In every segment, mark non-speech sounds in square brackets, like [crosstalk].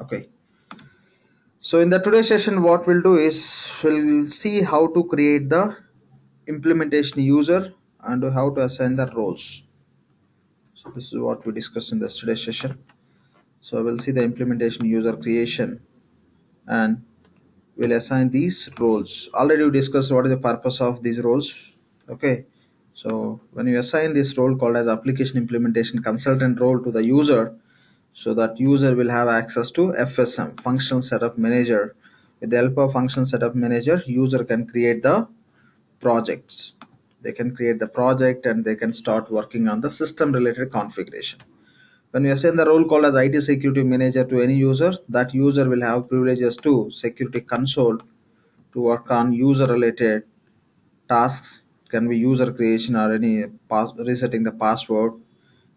okay. So in the today's session what we'll do is we'll see how to create the implementation user and how to assign the roles. So this is what we discussed in the today's session. So we'll see the implementation user creation and we'll assign these roles. Already we discussed what is the purpose of these roles. Okay. So when you assign this role called as application implementation consultant role to the user so that user will have access to FSM functional setup manager. With the help of functional setup manager user can create the projects. They can create the project and they can start working on the system related configuration. When we assign the role called as IT security manager to any user that user will have privileges to security console to work on user related tasks can be user creation or any resetting the password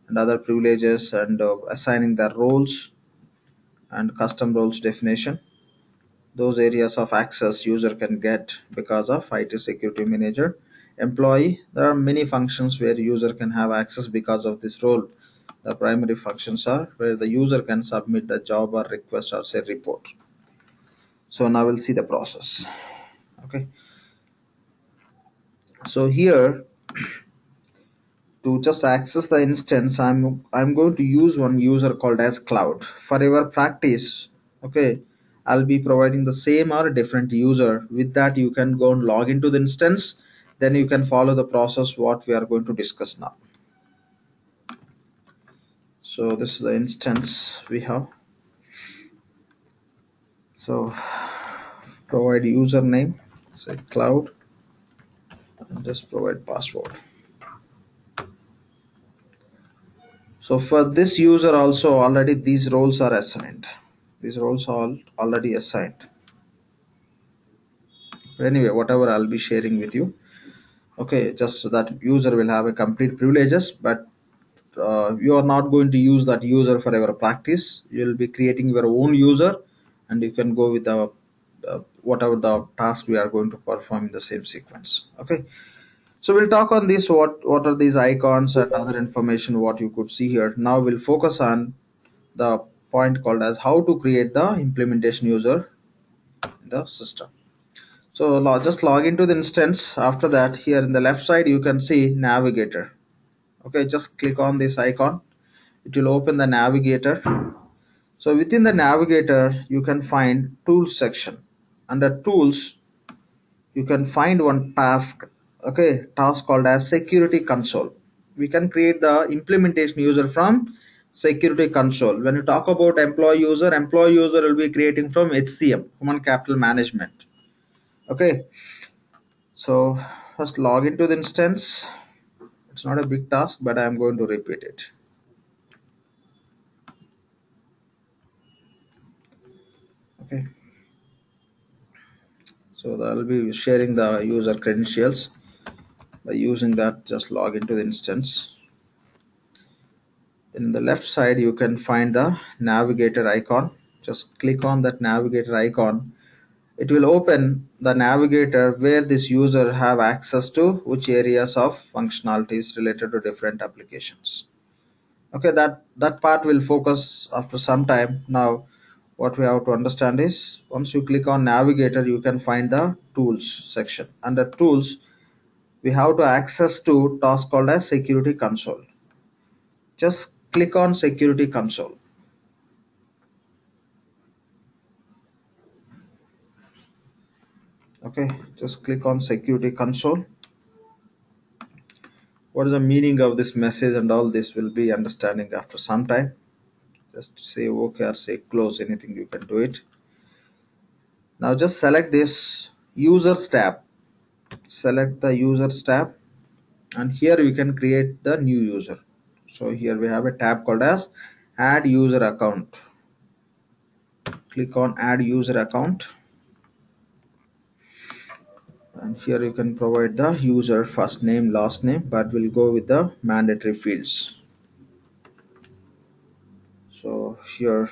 and other privileges and uh, assigning the roles and custom roles definition. Those areas of access user can get because of IT security manager employee. There are many functions where user can have access because of this role. The primary functions are where the user can submit the job or request or say report. So now we'll see the process. Okay. So here to just access the instance i'm i'm going to use one user called as cloud. For your practice okay i'll be providing the same or a different user. With that you can go and log into the instance. Then you can follow the process what we are going to discuss now. So this is the instance we have. So provide username say cloud and just provide password so for this user also already these roles are assigned. These roles are already assigned. But anyway whatever i'll be sharing with you. Okay just so that user will have a complete privileges but uh, you are not going to use that user for your practice. You will be creating your own user and you can go with the uh, whatever the task we are going to perform in the same sequence. Okay so we'll talk on this what what are these icons and other information what you could see here. Now we'll focus on the point called as how to create the implementation user in the system. So just log into the instance. After that here in the left side you can see navigator. Okay just click on this icon. It will open the navigator. So within the navigator you can find tools section. Under tools you can find one task okay task called as security console. We can create the implementation user from security console. When you talk about employee user employee user will be creating from hcm human capital management. Okay. So first log into the instance. It's not a big task but i am going to repeat it. Okay. So i'll be sharing the user credentials by using that just log into the instance. In the left side you can find the navigator icon. Just click on that navigator icon. It will open the navigator where this user have access to which areas of functionalities related to different applications. Okay that that part will focus after some time. Now what we have to understand is once you click on navigator you can find the tools section. Under tools we have to access to task called as security console. Just click on security console. Okay just click on security console. What is the meaning of this message and all this will be understanding after some time. Just say okay or say close anything you can do it. Now just select this users tab select the users tab and here we can create the new user. So here we have a tab called as add user account. Click on add user account. And here you can provide the user first name last name but we'll go with the mandatory fields. So here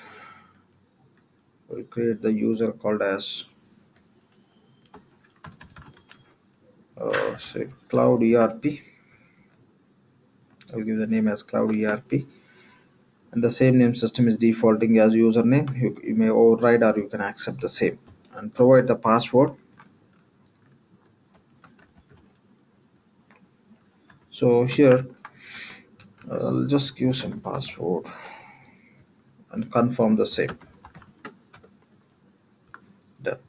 we create the user called as uh, say cloud ERP I'll give the name as cloud ERP and the same name system is defaulting as username. You, you may override or you can accept the same. And provide the password. So here I'll just give some password and confirm the same. Done.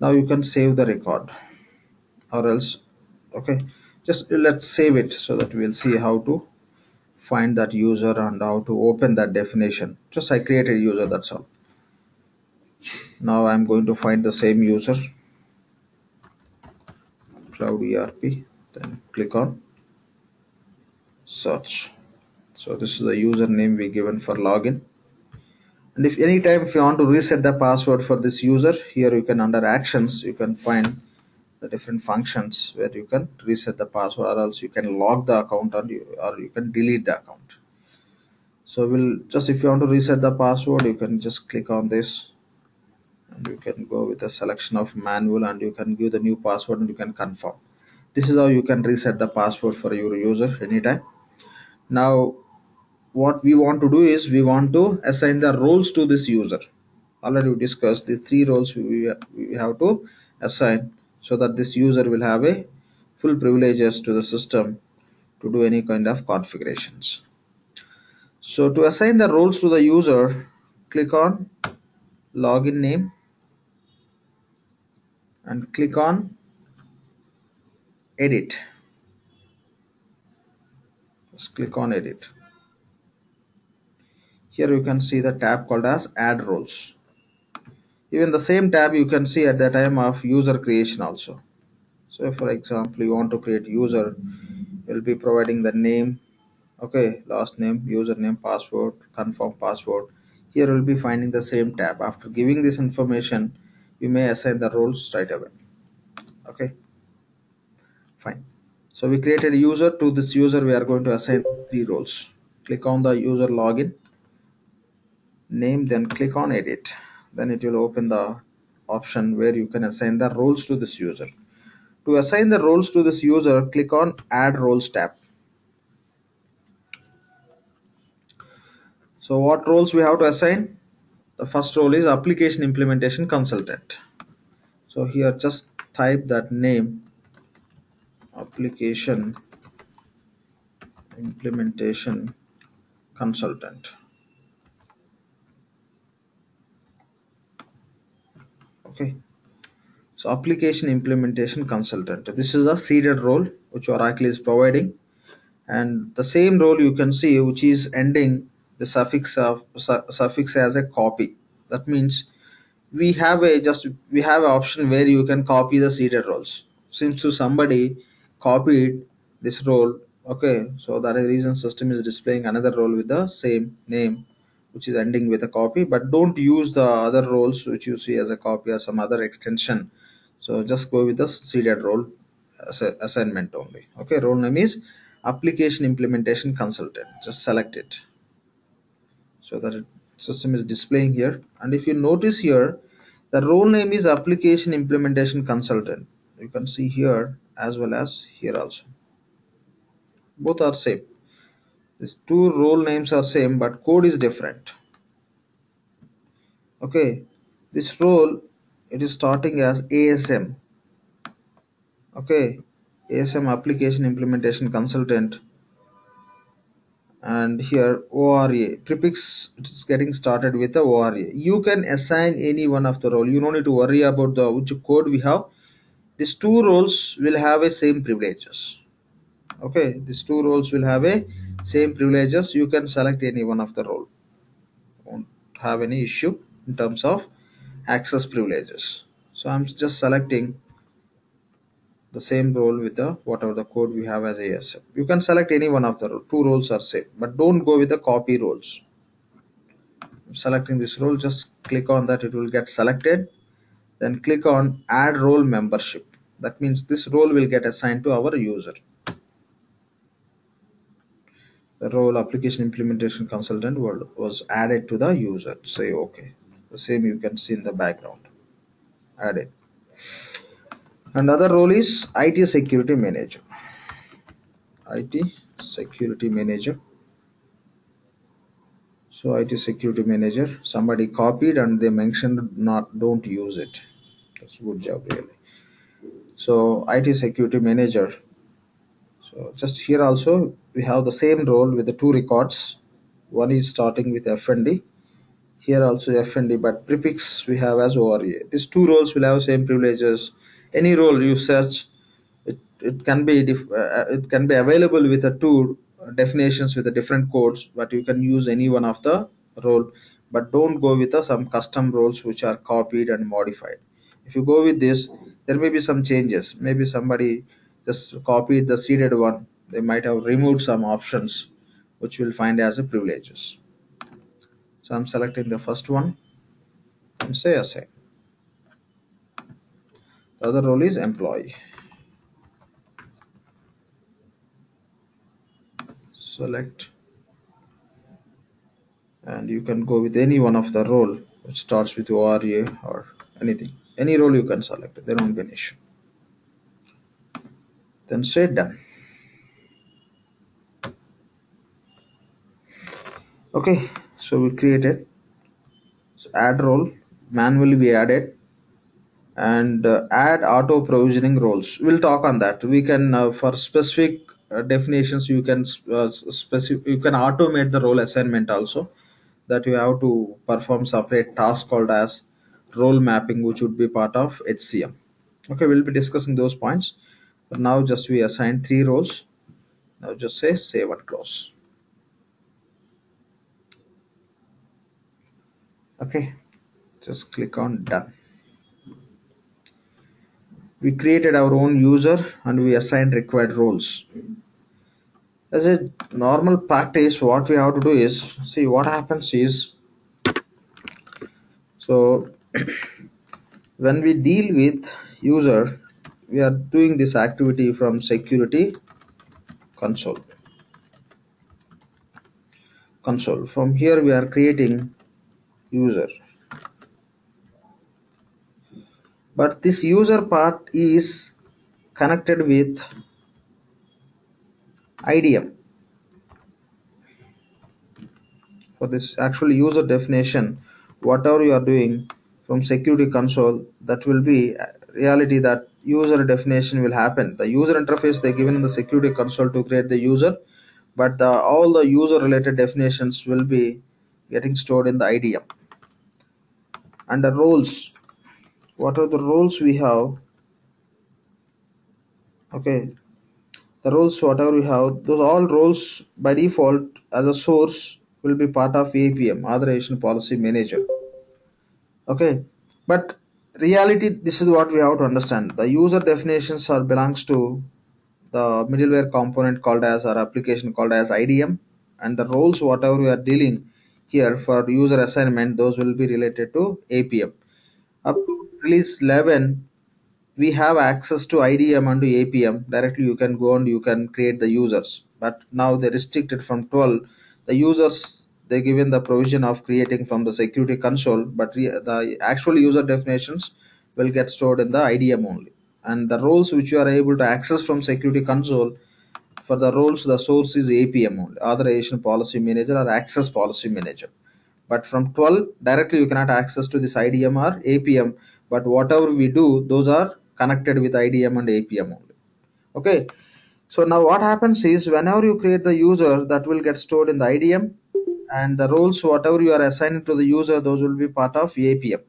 Now you can save the record or else okay just let's save it so that we'll see how to find that user and how to open that definition. Just I created a user that's all. Now I'm going to find the same user cloud ERP then click on search. So this is the username we given for login. And if anytime if you want to reset the password for this user here you can under actions you can find the different functions where you can reset the password or else you can log the account or you, or you can delete the account. So we'll just if you want to reset the password you can just click on this and you can go with a selection of manual and you can give the new password and you can confirm. This is how you can reset the password for your user anytime. Now what we want to do is we want to assign the roles to this user. Already we discussed the three roles we, we have to assign so that this user will have a full privileges to the system to do any kind of configurations. So to assign the roles to the user click on login name and click on edit. Just click on edit. Here you can see the tab called as add roles even the same tab you can see at the time of user creation also. So for example you want to create user you'll be providing the name. Okay last name username password confirm password. Here you'll be finding the same tab. After giving this information you may assign the roles right away. Okay? Fine. So we created a user. To this user we are going to assign three roles. Click on the user login name then click on edit then it will open the option where you can assign the roles to this user. To assign the roles to this user click on add roles tab. So what roles we have to assign? The first role is application implementation consultant. So here just type that name application implementation consultant okay. So application implementation consultant. This is a seeded role which oracle is providing. And the same role you can see which is ending the suffix of su suffix as a copy. That means we have a just we have an option where you can copy the seeded roles. Since to somebody copied this role okay so that is the reason system is displaying another role with the same name which is ending with a copy but don't use the other roles which you see as a copy or some other extension. So just go with the seeded role as assignment only. Okay role name is application implementation consultant. Just select it. So that system is displaying here. And if you notice here the role name is application implementation consultant. You can see here as well as here also. Both are same these two role names are same but code is different. Okay. This role it is starting as asm okay. Asm application implementation consultant. And here ora prefix it is getting started with the ora you can assign any one of the role. You don't need to worry about the which code we have. These two roles will have a same privileges okay these two roles will have a same privileges. You can select any one of the role. Won't have any issue in terms of access privileges. So i'm just selecting the same role with the whatever the code we have as asm you can select any one of the two roles are same but don't go with the copy roles. I'm selecting this role just click on that it will get selected. Then click on add role membership. That means this role will get assigned to our user the role application implementation consultant was added to the user say okay the same you can see in the background. Added. Another role is IT security manager. IT security manager. So IT security manager somebody copied and they mentioned not don't use it. That's good job really. So IT security manager just here also we have the same role with the two records. One is starting with FND here also FND but prefix we have as ORA these two roles will have same privileges. Any role you search it, it can be uh, it can be available with the two definitions with the different codes but you can use any one of the role. But don't go with the, some custom roles which are copied and modified. If you go with this there may be some changes. Maybe somebody just copied the seeded one they might have removed some options which we'll find as a privileges. So i'm selecting the first one and say assign. The other role is employee. Select. And you can go with any one of the role which starts with ORA or anything. Any role you can select. There won't be an issue then say done. Okay so we created so add role manually we added and uh, add auto provisioning roles. We'll talk on that. We can uh, for specific uh, definitions you can uh, specific you can automate the role assignment also. That you have to perform separate task called as role mapping which would be part of HCM okay we'll be discussing those points but now just we assign three roles now just say save and close okay. Just click on done. We created our own user and we assigned required roles. As a normal practice what we have to do is see what happens is so [coughs] when we deal with user we are doing this activity from security console. Console. From here we are creating user. But this user part is connected with IDM for this actual user definition whatever you are doing from security console that will be reality that user definition will happen. The user interface they given in the security console to create the user but the, all the user related definitions will be getting stored in the IDM and the roles what are the roles we have? Okay. The roles whatever we have those all roles by default as a source will be part of APM authorization policy manager. Okay. But reality this is what we have to understand. The user definitions are belongs to the middleware component called as our application called as IDM and the roles whatever we are dealing here for user assignment those will be related to APM up to release 11 we have access to IDM and to APM directly you can go and you can create the users. But now they restricted from 12 the users they given the provision of creating from the security console but the actual user definitions will get stored in the IDM only. And the roles which you are able to access from security console for the roles the source is APM only. Authorization policy manager or access policy manager. But from 12 directly you cannot access to this IDM or APM but whatever we do those are connected with IDM and APM only. Okay? So now what happens is whenever you create the user that will get stored in the IDM and the roles whatever you are assigning to the user those will be part of APM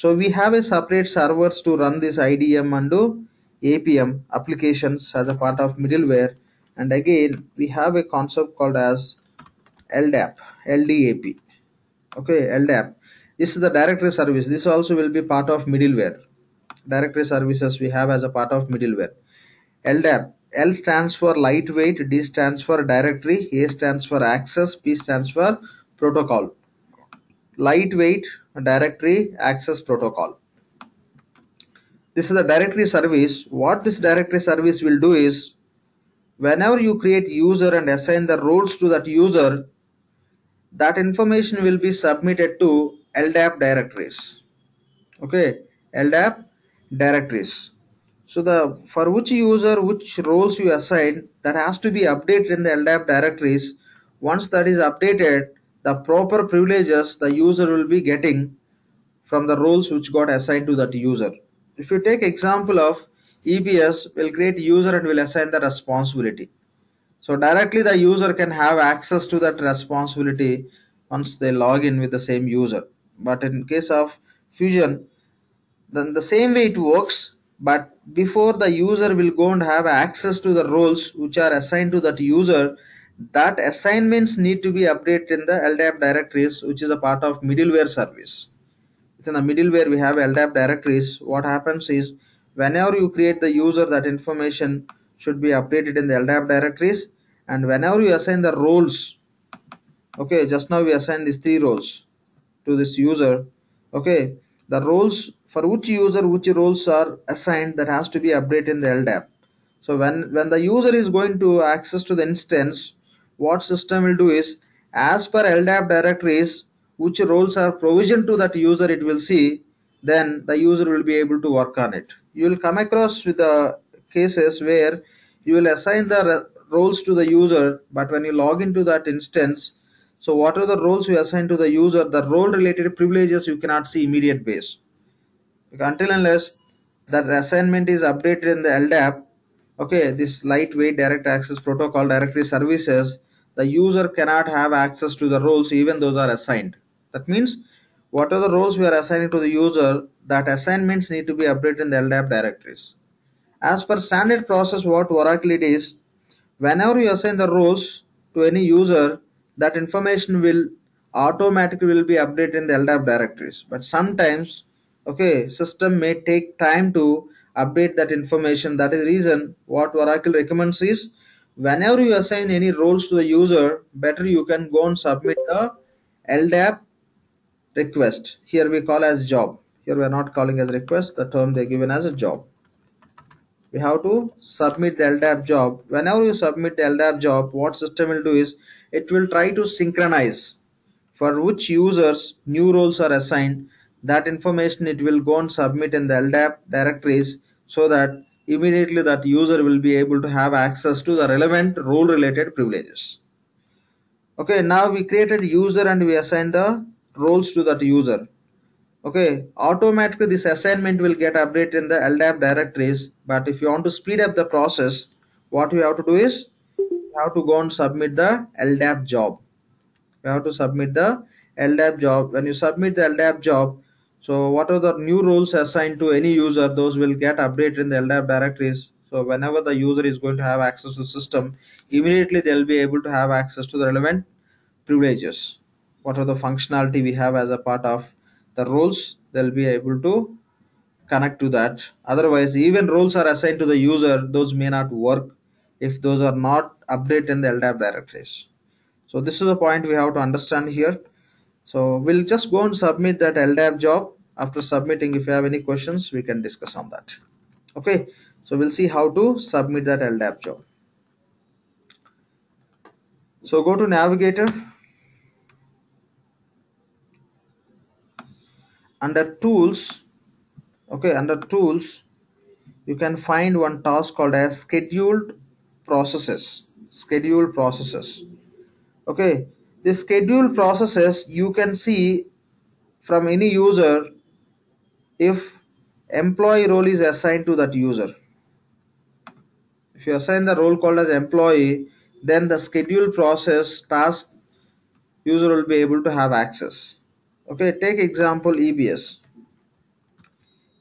so we have a separate servers to run this IDM and do APM applications as a part of middleware. And again we have a concept called as LDAP LDAP okay LDAP this is the directory service. This also will be part of middleware. Directory services we have as a part of middleware. LDAP L stands for lightweight D stands for directory A stands for access P stands for protocol. Lightweight directory access protocol. This is the directory service. What this directory service will do is whenever you create user and assign the roles to that user that information will be submitted to LDAP directories. Okay? LDAP directories so the for which user which roles you assign that has to be updated in the LDAP directories once that is updated the proper privileges the user will be getting from the roles which got assigned to that user. If you take example of EBS will create user and will assign the responsibility. So directly the user can have access to that responsibility once they log in with the same user. But in case of Fusion, then the same way it works, but before the user will go and have access to the roles which are assigned to that user, that assignments need to be updated in the LDAP directories, which is a part of middleware service. Within the middleware, we have LDAP directories. What happens is whenever you create the user, that information should be updated in the LDAP directories and whenever you assign the roles okay just now we assign these three roles to this user okay the roles for which user which roles are assigned that has to be updated in the LDAP so when when the user is going to access to the instance what system will do is as per LDAP directories which roles are provisioned to that user it will see then the user will be able to work on it. You will come across with the cases where you will assign the roles to the user but when you log into that instance so what are the roles you assign to the user the role related privileges you cannot see immediate base until unless that assignment is updated in the LDAP okay this lightweight direct access protocol directory services the user cannot have access to the roles even those are assigned. That means what are the roles we are assigning to the user that assignments need to be updated in the LDAP directories. As per standard process what Oracle it is whenever you assign the roles to any user that information will automatically will be updated in the LDAP directories. But sometimes okay system may take time to update that information. That is the reason what Oracle recommends is whenever you assign any roles to the user better you can go and submit a LDAP request. Here we call as job. Here we are not calling as request. The term they given as a job. We have to submit the LDAP job. Whenever you submit the LDAP job, what system will do is it will try to synchronize for which users new roles are assigned. That information it will go and submit in the LDAP directories so that immediately that user will be able to have access to the relevant role related privileges. Okay, now we created user and we assigned the roles to that user. Okay automatically this assignment will get updated in the LDAP directories but if you want to speed up the process what you have to do is you have to go and submit the LDAP job. You have to submit the LDAP job. When you submit the LDAP job so what are the new roles assigned to any user? Those will get updated in the LDAP directories. So whenever the user is going to have access to the system immediately they'll be able to have access to the relevant privileges. What are the functionality we have as a part of the roles they'll be able to connect to that. Otherwise even roles are assigned to the user those may not work if those are not updated in the LDAP directories. So this is the point we have to understand here so we'll just go and submit that LDAP job. After submitting if you have any questions we can discuss on that. Okay? So we'll see how to submit that LDAP job. So go to navigator. Under tools okay under tools you can find one task called as scheduled processes. Scheduled processes. Okay the scheduled processes you can see from any user if employee role is assigned to that user. If you assign the role called as employee then the scheduled process task user will be able to have access. Okay take example ebs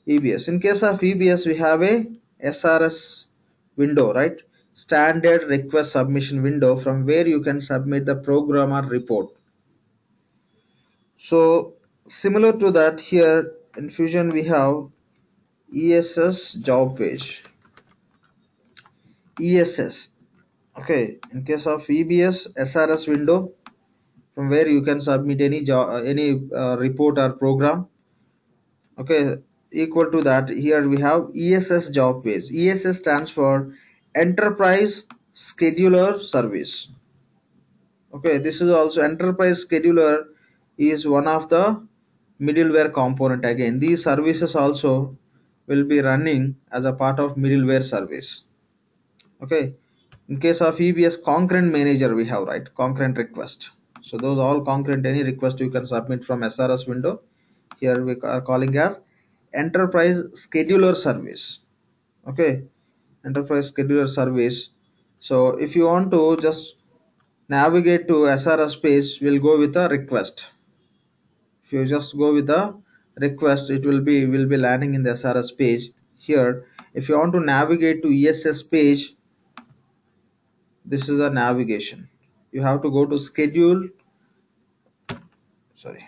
ebs in case of ebs we have a srs window right standard request submission window from where you can submit the programmer report. So similar to that here in fusion we have ess job page. Ess okay in case of ebs srs window from where you can submit any job any uh, report or program. Okay equal to that here we have ess job page. Ess stands for enterprise scheduler service. Okay this is also enterprise scheduler is one of the middleware component. Again these services also will be running as a part of middleware service. Okay in case of ebs concurrent manager we have right concurrent request. So those all concurrent any request you can submit from srs window. Here we are calling as enterprise scheduler service. Okay enterprise scheduler service. So if you want to just navigate to srs page we'll go with a request. If you just go with a request it will be will be landing in the srs page here. If you want to navigate to ess page this is the navigation. You have to go to schedule. Sorry.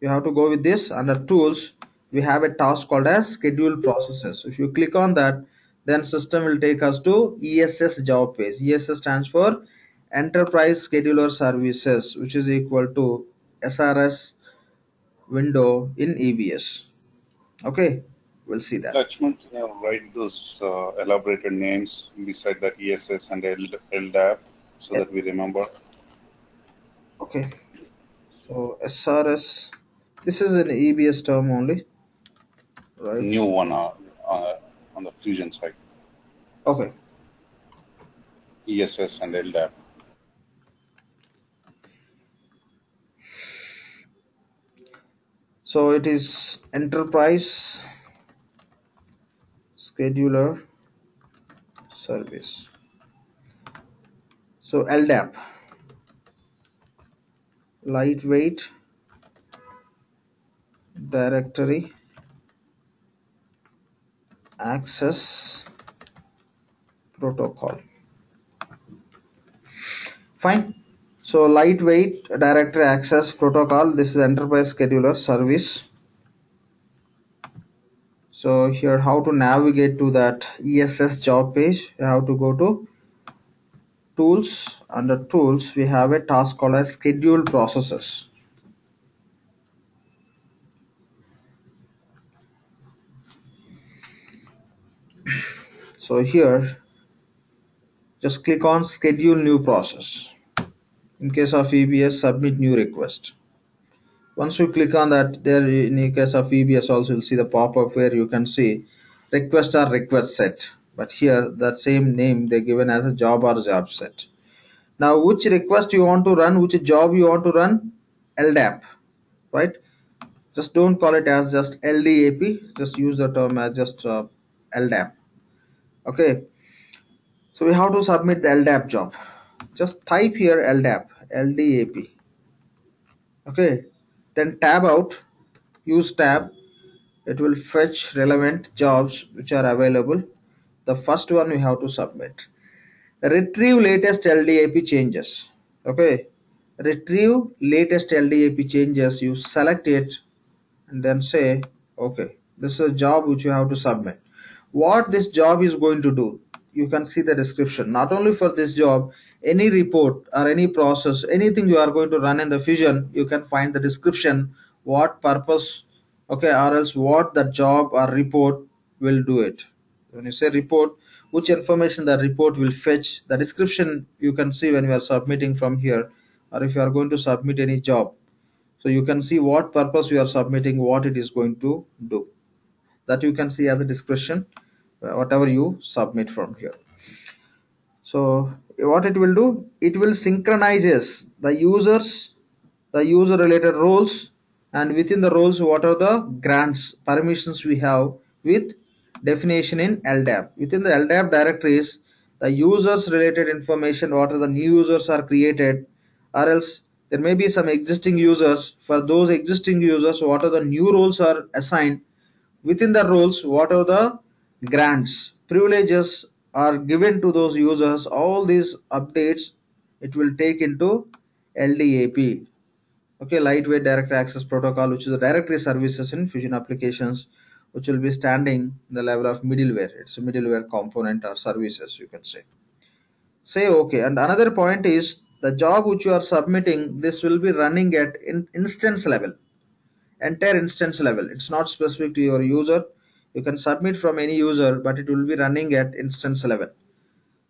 You have to go with this under tools. We have a task called as schedule processes. If you click on that then system will take us to ess job page ess stands for enterprise scheduler services which is equal to srs window in EBS. Okay, we'll see that. Lakshman, you write those uh, elaborated names beside that ESS and LDAP so that we remember? Okay, so SRS, this is an EBS term only, right? New one uh, uh, on the Fusion side. Okay. ESS and LDAP. so it is enterprise scheduler service so LDAP lightweight directory access protocol. Fine. So lightweight directory access protocol. This is enterprise scheduler service. So here how to navigate to that ess job page. You have to go to tools. Under tools we have a task called as schedule processes so here just click on schedule new process. In case of EBS submit new request. Once you click on that there in case of EBS also you'll see the pop-up where you can see request or request set. But here that same name they given as a job or job set. Now which request you want to run which job you want to run? LDAP right? Just don't call it as just LDAP just use the term as just uh, LDAP okay. So we have to submit the LDAP job. Just type here LDAP LDAP okay. Then tab out use tab. It will fetch relevant jobs which are available. The first one we have to submit. Retrieve latest LDAP changes. Okay. Retrieve latest LDAP changes. You select it and then say okay this is a job which you have to submit what this job is going to do. You can see the description. Not only for this job any report or any process anything you are going to run in the fusion you can find the description what purpose okay or else what the job or report will do it. When you say report which information the report will fetch the description you can see when you are submitting from here or if you are going to submit any job. So you can see what purpose you are submitting what it is going to do. That you can see as a description Uh, whatever you submit from here. So what it will do it will synchronizes the users the user related roles and within the roles what are the grants permissions we have with definition in LDAP within the LDAP directories the users related information what are the new users are created or else there may be some existing users. For those existing users what are the new roles are assigned. Within the roles what are the grants. Privileges are given to those users. All these updates it will take into LDAP okay lightweight directory access protocol which is the directory services in fusion applications which will be standing in the level of middleware. It's a middleware component or services you can say. Say okay and another point is the job which you are submitting this will be running at in instance level entire instance level. It's not specific to your user you can submit from any user but it will be running at instance level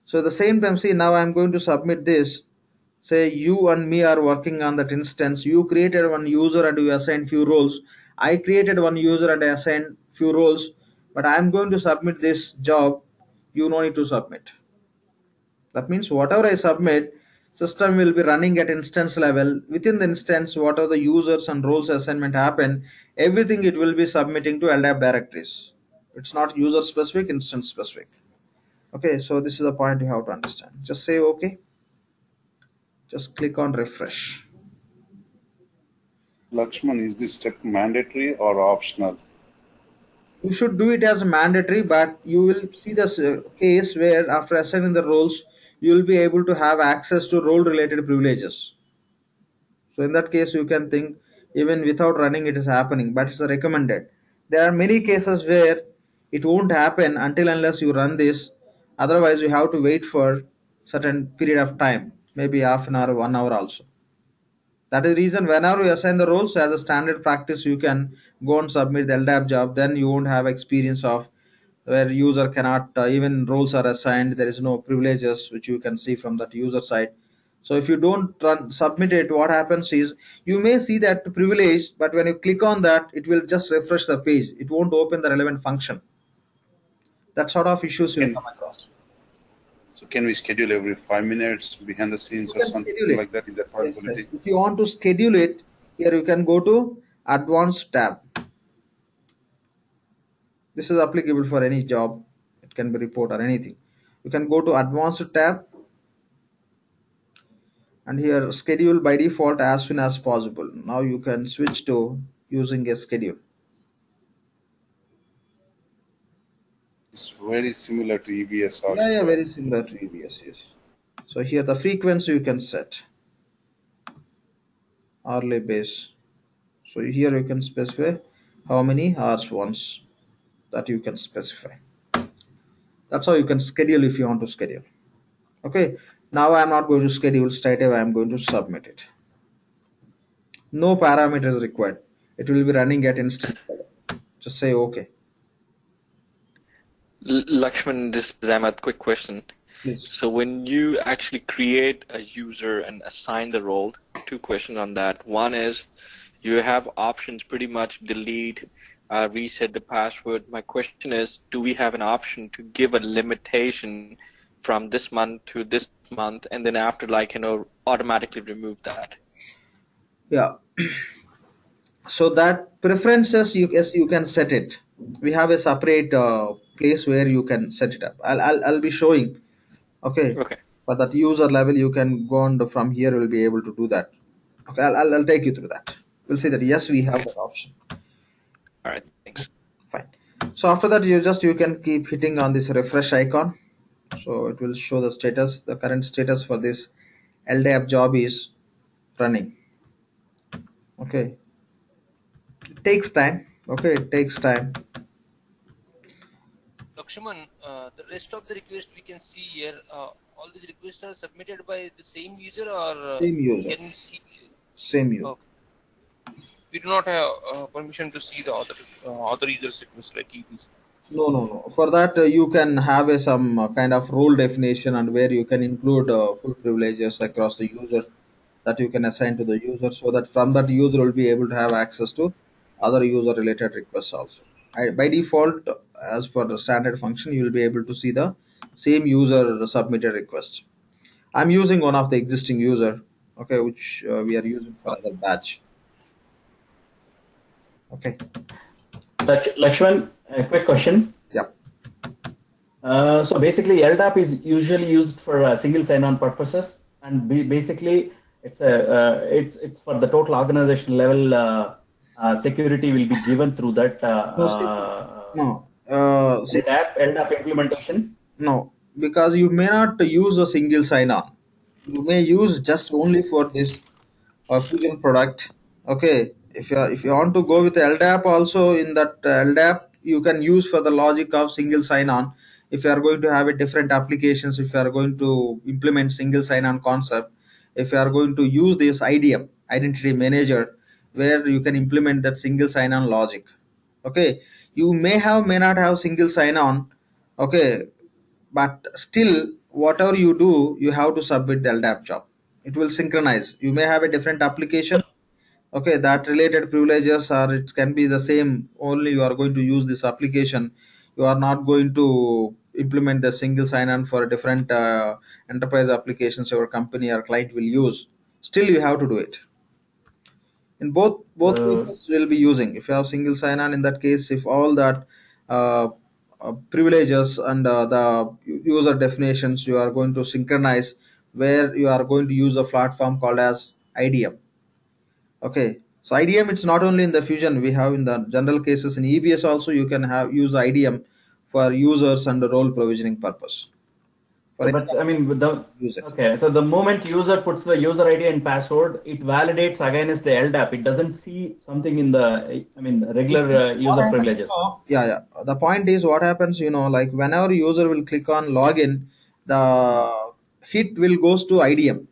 so the same time see now i'm going to submit this. Say you and me are working on that instance. You created one user and you assigned few roles. I created one user and i assigned few roles but i'm going to submit this job. You no need to submit. That means whatever i submit system will be running at instance level. Within the instance what are the users and roles assignment happen everything it will be submitting to ldap directories it's not user specific instance specific okay so this is the point you have to understand. Just say okay just click on refresh. Lakshman, is this step mandatory or optional? you should do it as mandatory but you will see this case where after assigning the roles you will be able to have access to role related privileges. So in that case you can think even without running it is happening but it's recommended. There are many cases where it won't happen until unless you run this. Otherwise you have to wait for certain period of time maybe half an hour one hour also. That is the reason whenever you assign the roles as a standard practice you can go and submit the ldap job. Then you won't have experience of where user cannot uh, even roles are assigned. There is no privileges which you can see from that user side. So if you don't run submit it what happens is you may see that privilege but when you click on that it will just refresh the page. It won't open the relevant function that sort of issues Can- come across. So can we schedule every five minutes behind the scenes You or something like that? Is that Yes, possibility? yes. if you want to schedule it here you can go to advanced tab. This is applicable for any job. It can be report or anything. You can go to advanced tab. And here schedule by default as soon as possible. Now you can switch to using a schedule It's very similar to EBS or yeah yeah very similar to ebs yes. So here the frequency you can set. Hourly base. So here you can specify how many hours once that you can specify. That's how you can schedule if you want to schedule. Okay? Now i'm not going to schedule straight away i'm going to submit it. No parameters required. It will be running at instant. Just say okay Lakshman, this is Ahmed. Quick question. please So when you actually create a user and assign the role, two questions on that. One is you have options pretty much delete, uh, reset the password. My question is, do we have an option to give a limitation from this month to this month, and then after, like you know, automatically remove that? yeah [clears throat] so that preferences you yes you can set it we have a separate uh, place where you can set it up. I'll, I'll i'll be showing okay? Okay. but at user level you can go on from here you'll be able to do that. Okay I'll, I'll, I'll take you through that. We'll see that yes we have that option. All right. Thanks. fine. So after that you just you can keep hitting on this refresh icon. So it will show the status. The current status for this ldap job is running. Okay. It takes time. Okay it takes time Lakshman, uh, the rest of the request we can see here, uh, all these requests are submitted by the same user or uh, same user can we see? same user Okay. We do not have uh, permission to see the other uh, other users' requests like EBs. No, no, no. For that, uh, you can have a, some uh, kind of role definition and where you can include uh, full privileges across the user that you can assign to the user so that from that user will be able to have access to other user related requests also. I, by default, as per the standard function, you will be able to see the same user submitted request. I'm using one of the existing user, okay, which uh, we are using for other batch. Okay. Lakshman, a quick question. Yep. Uh, so basically, LDAP is usually used for uh, single sign-on purposes, and basically, it's a uh, it's it's for the total organization level uh, uh, security will be given through that uh, No, uh, No. See, LDAP LDAP implementation. No, because you may not use a single sign-on. You may use just only for this uh, Fusion product. Okay, if you if you want to go with LDAP also in that LDAP you can use for the logic of single sign-on. If you are going to have a different applications, if you are going to implement single sign-on concept, if you are going to use this IDM identity manager where you can implement that single sign-on logic. Okay, you may have may not have single sign-on. Okay, but still whatever you do you have to submit the ldap job. It will synchronize. You may have a different application okay? That related privileges or it can be the same. Only you are going to use this application. You are not going to implement the single sign-on for a different uh, enterprise applications your company or client will use, still you have to do it. In both both uh, will be using. If you have single sign-on, in that case, if all that uh, uh, privileges and uh, the user definitions you are going to synchronize, where you are going to use a platform called as IDM. Okay, so IDM it's not only in the Fusion we have in the general cases in EBS also you can have use IDM for users and role provisioning purpose. For but I mean, with the use it. okay. So the moment user puts the user ID and password, it validates against the LDAP. It doesn't see something in the, I mean, regular uh, user happens, privileges. know, yeah, yeah. The point is what happens, you know, like whenever user will click on login, the hit will goes to IDM,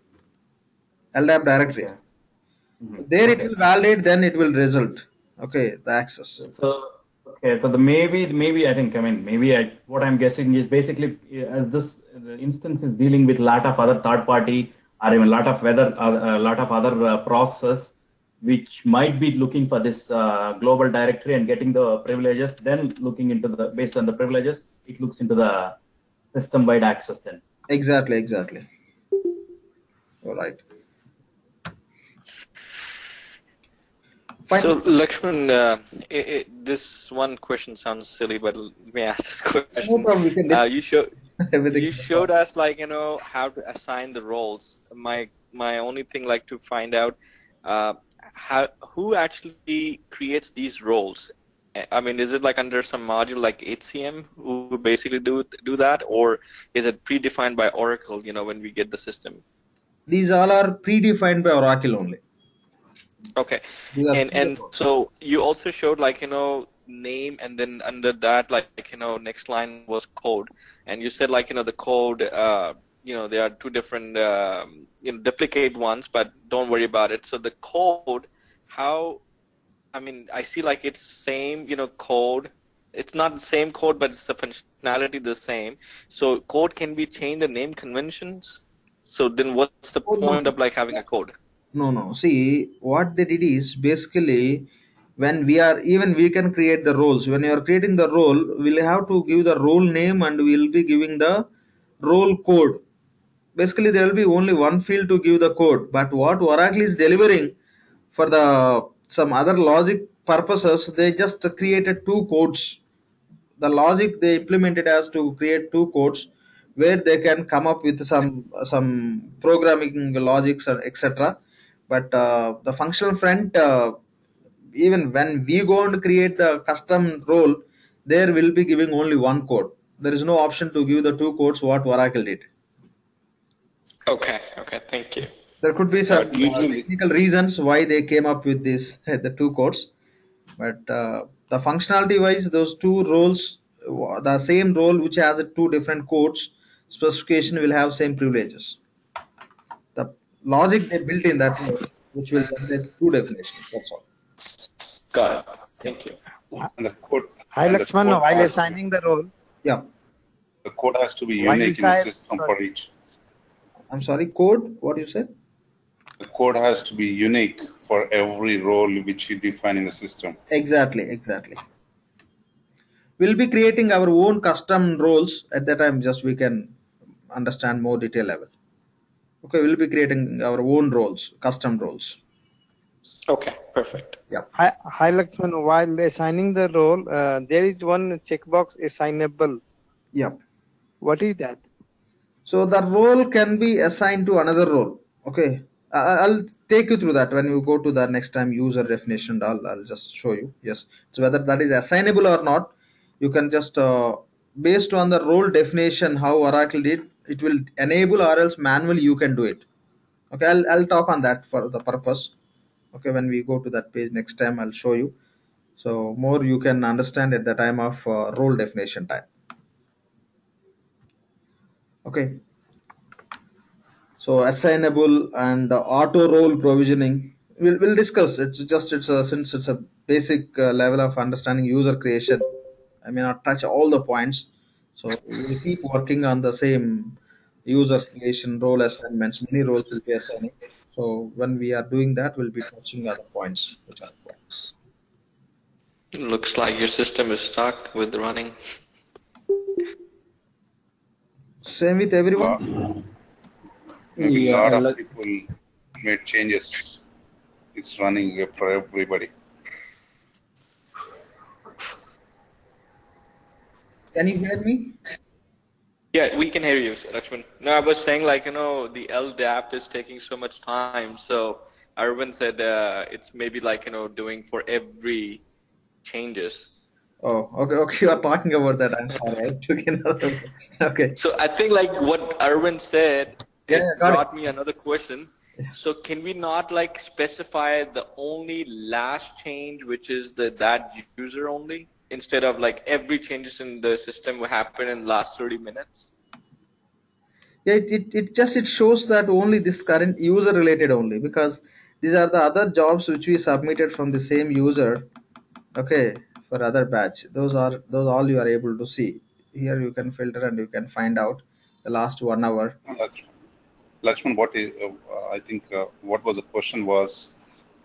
LDAP directory. Okay. Mhm. There it will validate, then it will result. Okay, the access. So okay. So the maybe maybe I think I mean maybe I, what I'm guessing is basically as this the instance is dealing with a lot of other third party or even a lot of other a lot of other uh, processes which might be looking for this uh, global directory and getting the privileges. Then looking into the based on the privileges, it looks into the system wide access. Then Exactly, exactly. All right. Fine. So, Lakshman, uh, i i this one question sounds silly, but let me ask this question. No question. problem. We can Uh, you showed [laughs] everything. you showed us like you know how to assign the roles. My my only thing like to find out uh, how who actually creates these roles. I mean, is it like under some module like HCM who basically do do that, or is it predefined by Oracle? You know, when we get the system. These all are predefined by Oracle only. Okay. And and so you also showed like you know name and then under that like you know next line was code. And you said like you know the code uh you know there are two different um, you know duplicate ones but don't worry about it. So the code how i mean i see like it's same you know code. It's not the same code but it's the functionality the same. So code can be changed the name conventions? So then what's the Oh, no. point of like having a code? No, no. See, what they did is basically when we are even we can create the roles. When you are creating the role, we'll have to give the role name and we'll be giving the role code. Basically, there will be only one field to give the code. But what Oracle is delivering for the some other logic purposes, they just created two codes. The logic they implemented as to create two codes where they can come up with some some programming logics or etc but uh, the functional front uh, even when we go and create the custom role there will be giving only one code. There is no option to give the two codes what oracle did. Okay okay thank you. There could be some uh, technical reasons why they came up with this [laughs] the two codes but uh, the functionality wise those two roles uh, the same role which has two different codes specification will have same privileges. The logic they built in that role, which will generate two definitions that's all got it thank you And the code. Hi, and the Lakshman. While assigning the role, yeah The code has to be unique is in the system sorry. for each. i'm sorry code what you said The code has to be unique for every role which you define in the system. exactly exactly we'll be creating our own custom roles at that time just we can understand more detail level okay we'll be creating our own roles custom roles okay perfect. Yeah. Hi, hi Lakshman. While assigning the role, uh, there is one checkbox assignable. yeah What is that? so the role can be assigned to another role. Okay. I- i'll take you through that when you go to the next time user definition. I'll, I'll just show you. Yes. So whether that is assignable or not you can just uh, based on the role definition how oracle did it will enable or else manually you can do it. Okay. I'll, I'll talk on that for the purpose okay when we go to that page next time i'll show you. So more you can understand at the time of uh, role definition time. Okay. So assignable and uh, auto role provisioning. We'll, we'll discuss. It's just it's a since it's a basic uh, level of understanding user creation i may not touch all the points. So we'll keep working on the same user creation role assignments many roles will be assigning so when we are doing that we'll be touching other points which are points. looks like your system is stuck with running Same with everyone. Lot, maybe a Yeah, lot of like- people made changes. It's running for everybody. Can you hear me? Yeah, we can hear you, Lakshman. No, I was saying like, you know, the LDAP is taking so much time. So Arvind said uh, it's maybe like, you know, doing for every changes. Oh, okay, okay. You are talking about that. I'm sorry. I took another. [laughs] Okay. So I think like what Arvind said, Yeah, it yeah, got it. brought me another question. So can we not like specify the only last change, which is the that user only, instead of like every changes in the system will happen in the last 30 minutes? Yeah, it, it, it just it shows that only this current user related only because these are the other jobs which we submitted from the same user. Okay, for other batch. Those are those all you are able to see. Here you can filter and you can find out the last one hour. Laksh- Lakshman, what is, uh, I think uh, what was the question was,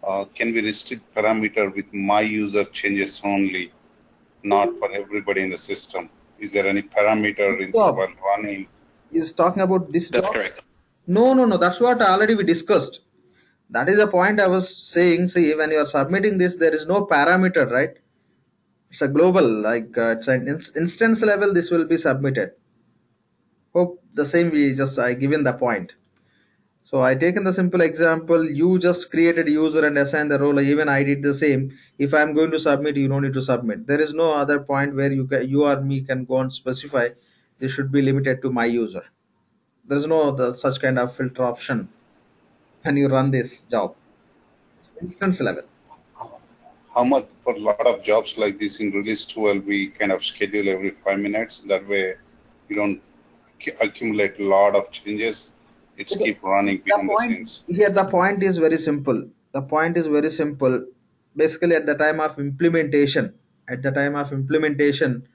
uh, can we restrict parameter with my user changes only, not for everybody in the system? Is there any parameter in Job. while running? Is talking about this That's job? correct. No, no, no. That's what already we discussed. That is the point I was saying. See, when you are submitting this, there is no parameter, right? It's a global, like uh, it's an ins- instance level. This will be submitted. Hope the same. We just I given the point. So I taken the simple example. You just created user and assigned the role. Even I did the same. If I'm going to submit, you don't need to submit. There is no other point where you can, you or me can go and specify. This should be limited to my user. There is no the, such kind of filter option when you run this job. Instance level. How much for a lot of jobs like this in release 12, we kind of schedule every five minutes. That way, you don't accumulate a lot of changes. It's Okay. keep running The behind the point scenes. here, the point is very simple. The point is very simple. Basically, at the time of implementation, at the time of implementation,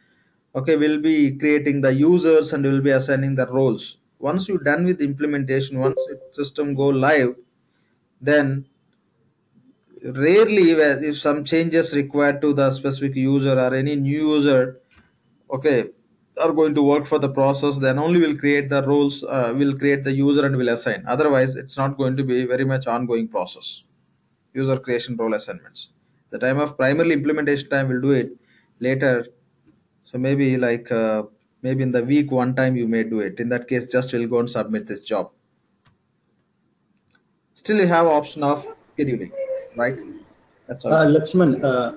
okay, we'll be creating the users and we'll be assigning the roles. Once you're done with implementation, once the system go live, then rarely if some changes required to the specific user or any new user okay are going to work for the process then only will create the roles uh, will create the user and will assign. Otherwise it's not going to be very much ongoing process. User creation role assignments. The time of primary implementation time will do it later. So maybe like uh, maybe in the week one time you may do it. In that case just will go and submit this job. Still you have option of scheduling right? That's all. Uh, Lakshman, uh,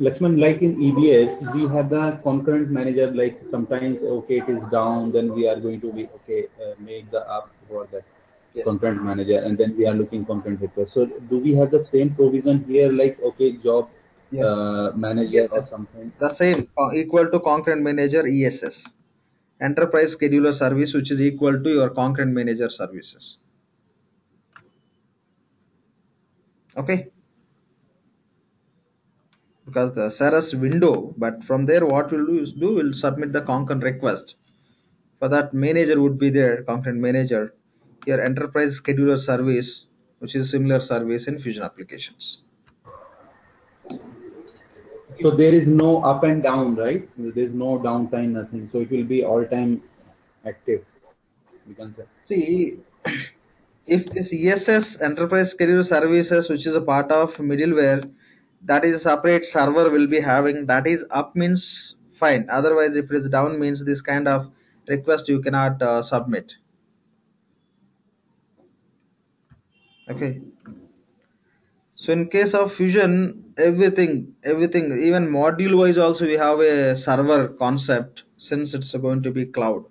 Lakshman, like in EBS, we have the concurrent manager. Like sometimes, okay, it is down, then we are going to be okay, uh, make the app for that Yes. concurrent manager, and then we are looking concurrent request. So, do we have the same provision here? Like, okay, job Yes. uh, manager Yes, or something? the same uh, equal to concurrent manager ess enterprise scheduler service which is equal to your concurrent manager services okay because the SRS window but from there what we'll do is do we'll submit the concurrent request for that manager would be there concurrent manager here enterprise scheduler service which is similar service in fusion applications So there is no up and down, right? There is no downtime, nothing. So it will be all time active. You can say. See, if this ESS Enterprise Scheduler Services, which is a part of middleware, that is a separate server will be having that is up means fine. Otherwise, if it is down means this kind of request you cannot uh, submit. Okay. So in case of Fusion, everything, everything, even module wise also we have a server concept since it's going to be cloud.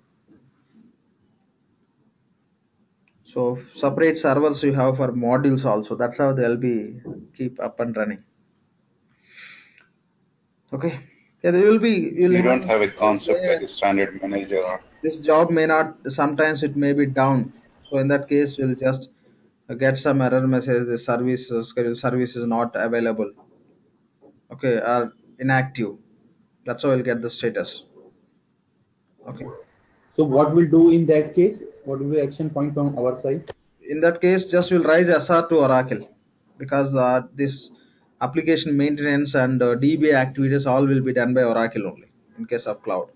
So separate servers you have for modules also. That's how they'll be keep up and running. Okay. Yeah, there will be. You'll You don't have a concept Yeah. like a standard manager. or- This job may not. Sometimes it may be down. So in that case, we'll just get some error message. The service schedule service is not available. Okay, or inactive. That's how we'll get the status. Okay. So what we'll do in that case? What will be action point from our side? in that case just will raise SR to Oracle because uh, this application maintenance and uh, DBA activities all will be done by Oracle only in case of cloud.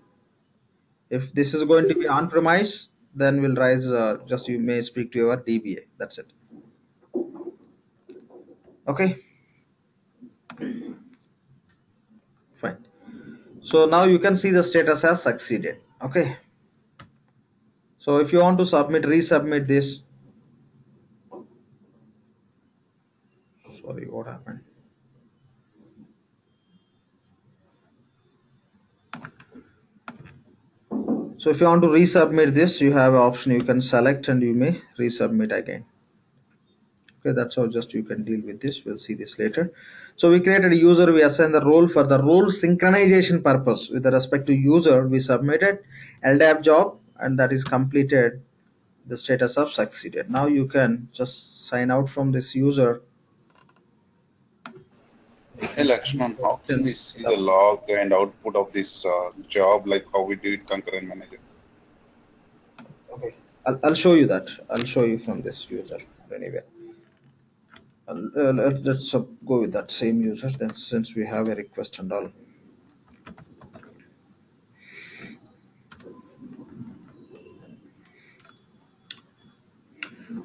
if this is going to be on premise then we'll rise uh, just you may speak to your dba that's it. Okay? Fine. So now you can see the status has succeeded okay? So if you want to submit resubmit this. Sorry what happened so if you want to resubmit this you have an option. You can select and you may resubmit again. Okay that's how just you can deal with this. We'll see this later. So we created a user we assign the role for the role synchronization purpose. With respect to user we submitted ldap job and that is completed. The status of succeeded. Now you can just sign out from this user Hey Lakshman, how can we see the log and output of this uh, job? Like how we do it concurrent manager? okay. I'll, I'll show you that. I'll show you from this user anyway. Uh, let- let's uh, go with that same user then since we have a request and all.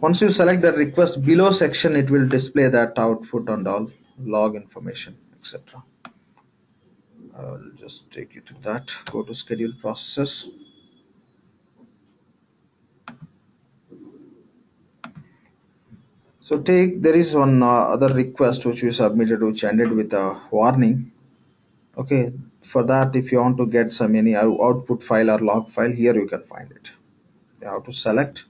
Once you select the request below section it will display that output and all log information etc i'll just take you to that go to schedule processes So take there is one uh, other request which we submitted which ended with a warning. Okay, for that if you want to get some any output file or log file here you can find it. You have to select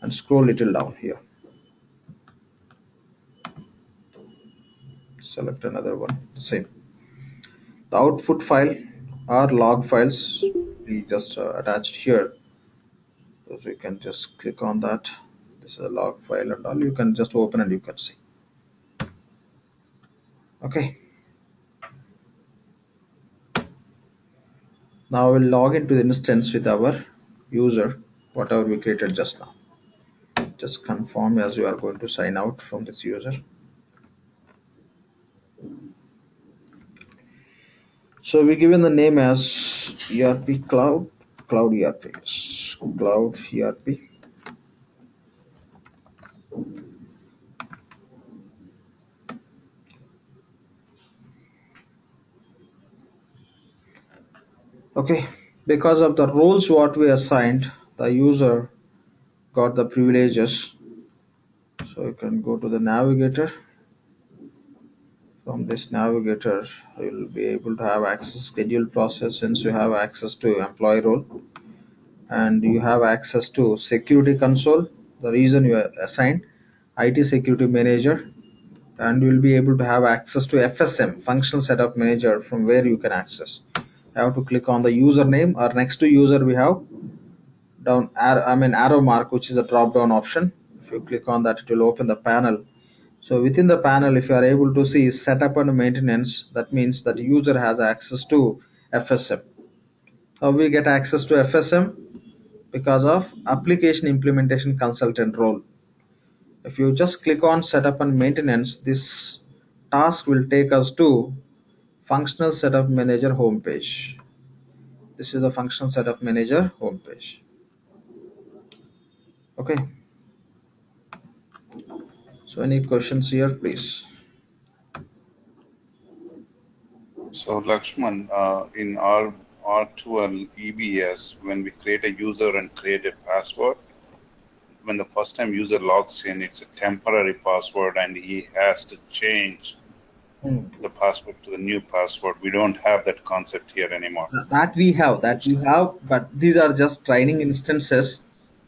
and scroll little down here. Select another one, same. The output file or log files we just uh, attached here. So you can just click on that. This is a log file and all. You can just open and you can see. Okay. Now we'll log into the instance with our user, whatever we created just now. Just confirm as you are going to sign out from this user. So we given the name as ERP Cloud, Cloud ERP. Cloud ERP. Okay, because of the roles what we assigned, the user got the privileges. So you can go to the navigator. From this navigator, you will be able to have access to schedule process since you have access to employee role and you have access to security console. The reason you are assigned IT security manager and you will be able to have access to FSM functional setup manager from where you can access. You have to click on the username or next to user we have down arrow, I mean arrow mark which is a drop down option. If you click on that it will open the panel. So within the panel if you are able to see setup and maintenance that means that user has access to FSM. How we get access to FSM? Because of application implementation consultant role. If you just click on setup and maintenance this task will take us to functional setup manager homepage. This is the functional setup manager homepage. Okay. So any questions here, please? So Lakshman, uh, in our R2 and EBS, when we create a user and create a password, when the first time user logs in, it's a temporary password and he has to change Hmm. the password to the new password. We don't have that concept here anymore. That we have, that we have, but these are just training instances.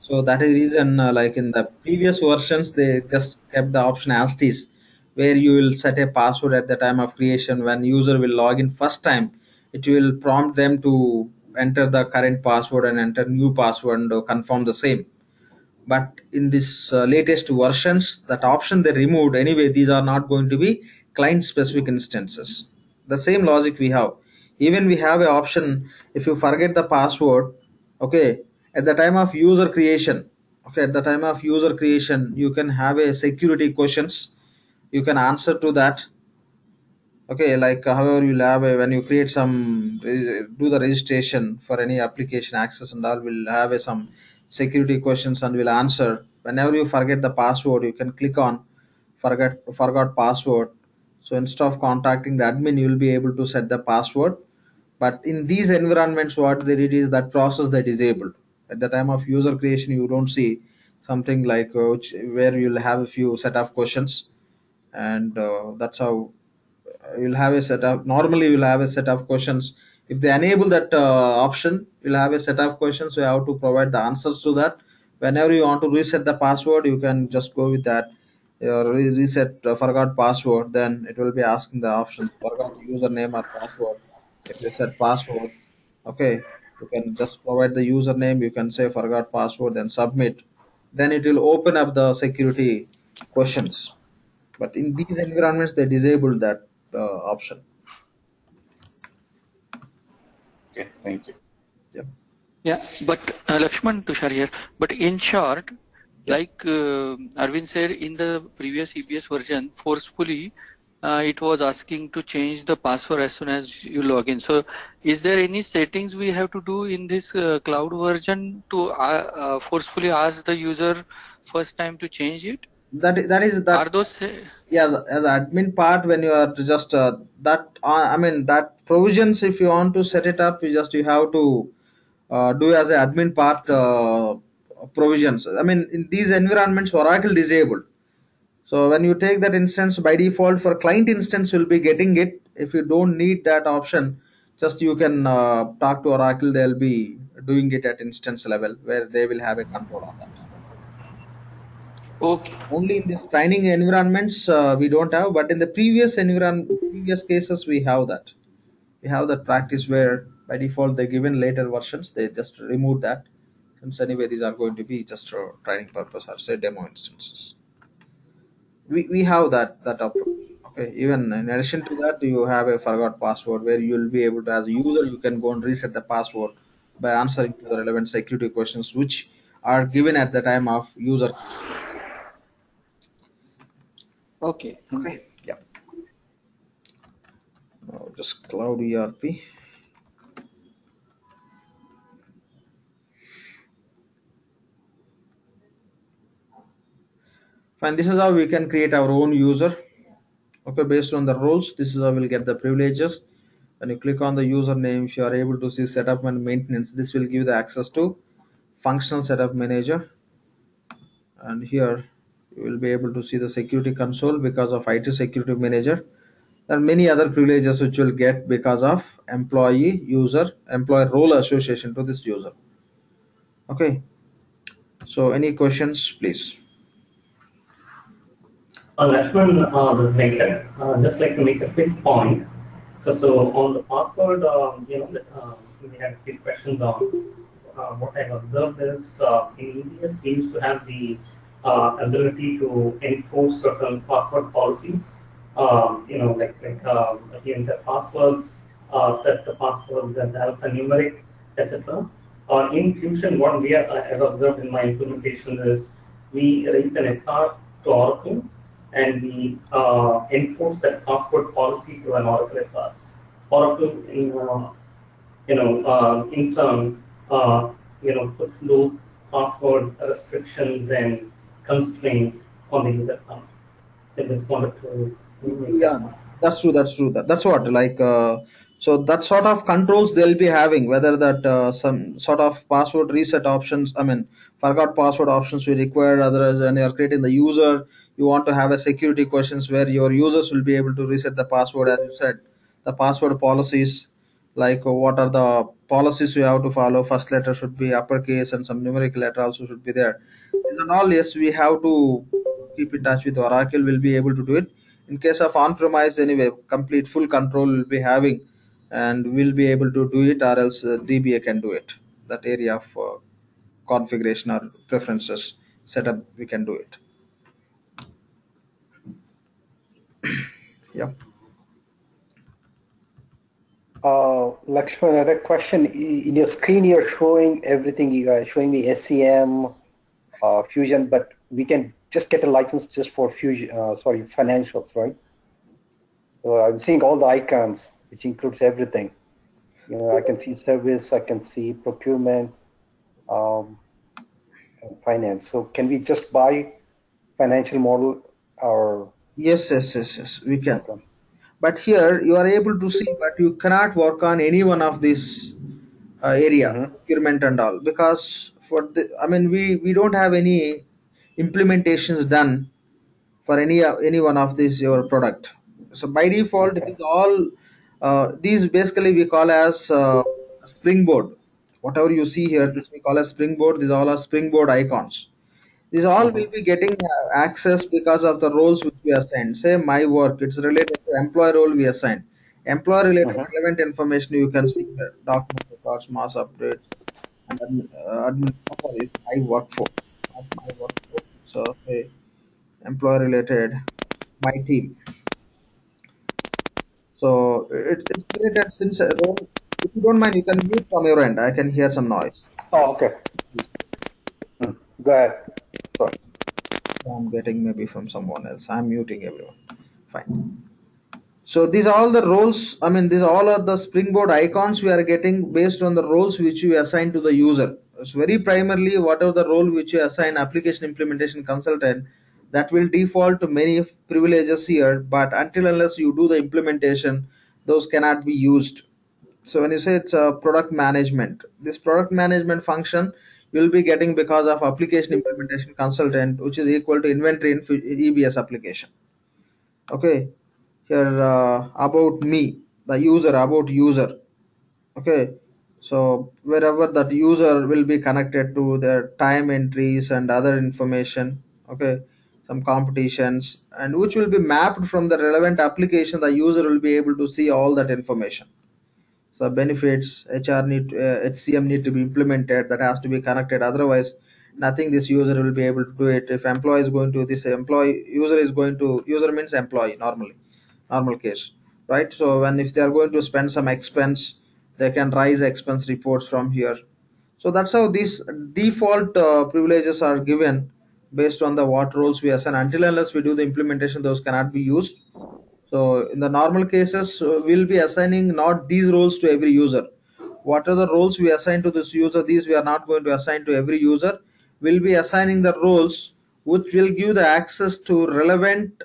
So that is reason, uh, like in the previous versions, they just kept the option as is, where you will set a password at the time of creation. When user will log in first time, it will prompt them to enter the current password and enter new password and confirm the same. But in this uh, latest versions, that option they removed. Anyway, these are not going to be client specific instances. The same logic we have. Even we have a option if you forget the password, okay, at the time of user creation, okay, at the time of user creation, you can have a security questions. You can answer to that. okay like uh, however you'll have a, when you create some do the registration for any application access and all will have a, some security questions and will answer whenever you forget the password you can click on forget forgot password so instead of contacting the admin you will be able to set the password but in these environments what they did is that process they disabled at the time of user creation you don't see something like uh, which, where you'll have a few set of questions. And uh, that's how you'll have a set of normally you'll have a set of questions. If they enable that uh, option you'll have a set of questions you have to provide the answers to that. Whenever you want to reset the password you can just go with that uh, reset uh, forgot password then it will be asking the option forgot username or password. If you set password okay you can just provide the username you can say forgot password then submit. Then it will open up the security questions. But in these environments they disabled that uh, option. Okay, thank you. yep. Yeah, but uh, Lakshman Tushar here. But in short, like uh, Arvind said, in the previous EBS version, forcefully, uh, it was asking to change the password as soon as you log in. So, is there any settings we have to do in this uh, cloud version to uh, uh, forcefully ask the user first time to change it? that that is that Are those yeah the- as admin part when you are just uh, that uh, i mean that provisions if you want to set it up you just you have to uh, do as an admin part uh, provisions i mean in these environments oracle disabled so when you take that instance by default for client instance will be getting it. If you don't need that option just you can uh, talk to oracle. They'll be doing it at instance level where they will have a control on that. Okay? only in this training environments uh, we don't have but in the previous environ previous cases we have that. We have that practice where by default they given later versions. They just remove that. Since anyway these are going to be just for training purpose or say demo instances we, we have that that approach okay even in addition to that you have a forgot password where you'll be able to as a user you can go and reset the password by answering to the relevant security questions which are given at the time of user Okay. Okay. Yeah. Now just cloud ERP. Fine. This is how we can create our own user. Okay, based on the roles, this is how we'll get the privileges. When you click on the username, if you are able to see setup and maintenance, this will give the access to functional setup manager. And here you will be able to see the security console because of IT security manager. There are many other privileges which you'll get because of employee user employee role association to this user. Okay. So any questions, please? Uh, Lakshman, uh, is Venkat. Uh, just like to make a quick point. So, so on the password, um, you know, uh, we had a few questions on. Uh, what I've observed is uh, in EBS we used to have the uh, ability to enforce certain password policies. Um, you know, like like uh, enter passwords, uh, set the passwords as alphanumeric, etc. Uh, in Fusion, what we I have observed in my implementations is we raise an SR to Oracle and we uh, enforce that password policy to an Oracle SR. Oracle, in, uh, you know, uh, in turn, uh, you know, puts those password restrictions and constraints on the user account. So I just to. Yeah, that's true. That's true. That, that's what like. Uh, so that sort of controls they'll be having whether that uh, some sort of password reset options. I mean, forgot password options we require. Otherwise, when you are creating the user, you want to have a security questions where your users will be able to reset the password as you said. The password policies, like uh, what are the policies you have to follow. First letter should be uppercase and some numeric letter also should be there. And all yes, we have to keep in touch with Oracle. Will be able to do it in case of on-premise anyway complete full control will be having and we'll be able to do it or else uh, dba can do it that area of uh, configuration or preferences setup we can do it [coughs] yeah Uh, Lakshman, another question. In your screen, you're showing everything. You are showing me SCM, uh, Fusion, but we can just get a license just for Fusion, uh, sorry, financials, right? So I'm seeing all the icons, which includes everything. You know, I can see service, I can see procurement, um, and finance. So can we just buy financial model or Yes, yes, yes, yes, we can. But here you are able to see, but you cannot work on any one of these uh, area Mhm. procurement and all because for the I mean we we don't have any implementations done for any uh, any one of these your product. So by default, it is all uh, these basically we call as uh, springboard. Whatever you see here, this we call as springboard. These all are springboard icons. These all will be getting uh, access because of the roles which we assigned. Say my work, it's related to employee role we assigned. Employer related Mhm. relevant information you can see here. Document records, mass updates, and admin, uh, admin oh, is my workforce, not my workforce. So okay, employer related, my team. So it, it's related since uh, role. If you don't mind, you can mute from your end. I can hear some noise. Oh, okay. Hmm. Go ahead. I'm getting maybe from someone else. I'm muting everyone. Fine. So these are all the roles. I mean, these all are the springboard icons we are getting based on the roles which you assign to the user. It's very primarily whatever the role which you assign application implementation consultant that will default to many privileges here. But until unless you do the implementation, those cannot be used. So when you say it's a product management, this product management function will be getting because of application implementation consultant, which is equal to inventory in EBS application. Okay, here uh, about me, the user, about user. Okay, so wherever that user will be connected to their time entries and other information. Okay, some competitions and which will be mapped from the relevant application. The user will be able to see all that information so benefits hr need uh, hcm need to be implemented that has to be connected. Otherwise nothing this user will be able to do it. If employee is going to this employee user is going to user means employee normally normal case right? So when if they are going to spend some expense they can raise expense reports from here. So that's how these default uh, privileges are given based on the what roles we assign. Until unless we do the implementation those cannot be used so in the normal cases, uh, we'll be assigning not these roles to every user. What are the roles we assign to this user? These we are not going to assign to every user. We'll be assigning the roles which will give the access to relevant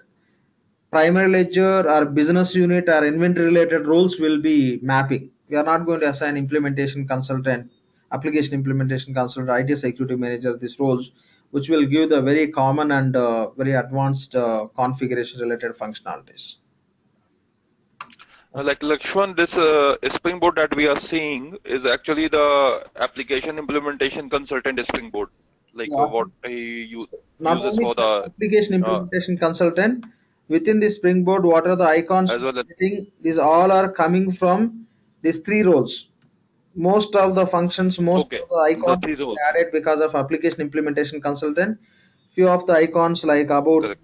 primary ledger or business unit or inventory related roles will be mapping. We are not going to assign implementation consultant, application implementation consultant, IT security manager, these roles, which will give the very common and uh, very advanced uh, configuration related functionalities. Uh, Like Lakshman, this uh, springboard that we are seeing is actually the application implementation consultant springboard, like Yeah. uh, what he use, not uses only for the the application uh, implementation consultant within the springboard what are the icons as well as these all are coming from these three roles. Most of the functions most okay, of the the icons will added because of application implementation consultant. Few of the icons like about Correct.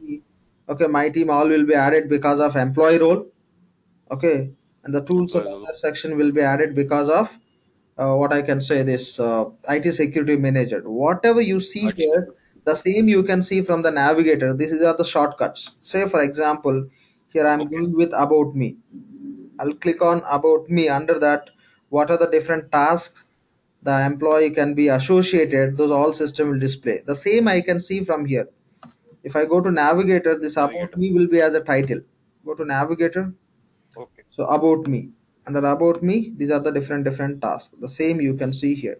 okay my team all will be added because of employee role okay and the tools and Employee other section will be added because of uh, what I can say this uh, IT security manager. Whatever you see IT here, the same you can see from the navigator. These are the shortcuts. Say for example, here I'm Okay. going with about me. I'll click on about me. Under that, what are the different tasks the employee can be associated? Those all system will display. The same I can see from here. If I go to navigator, this about Navigator. me will be as a title. Go to navigator. Okay. So about me. Under about me, these are the different different tasks. The same you can see here.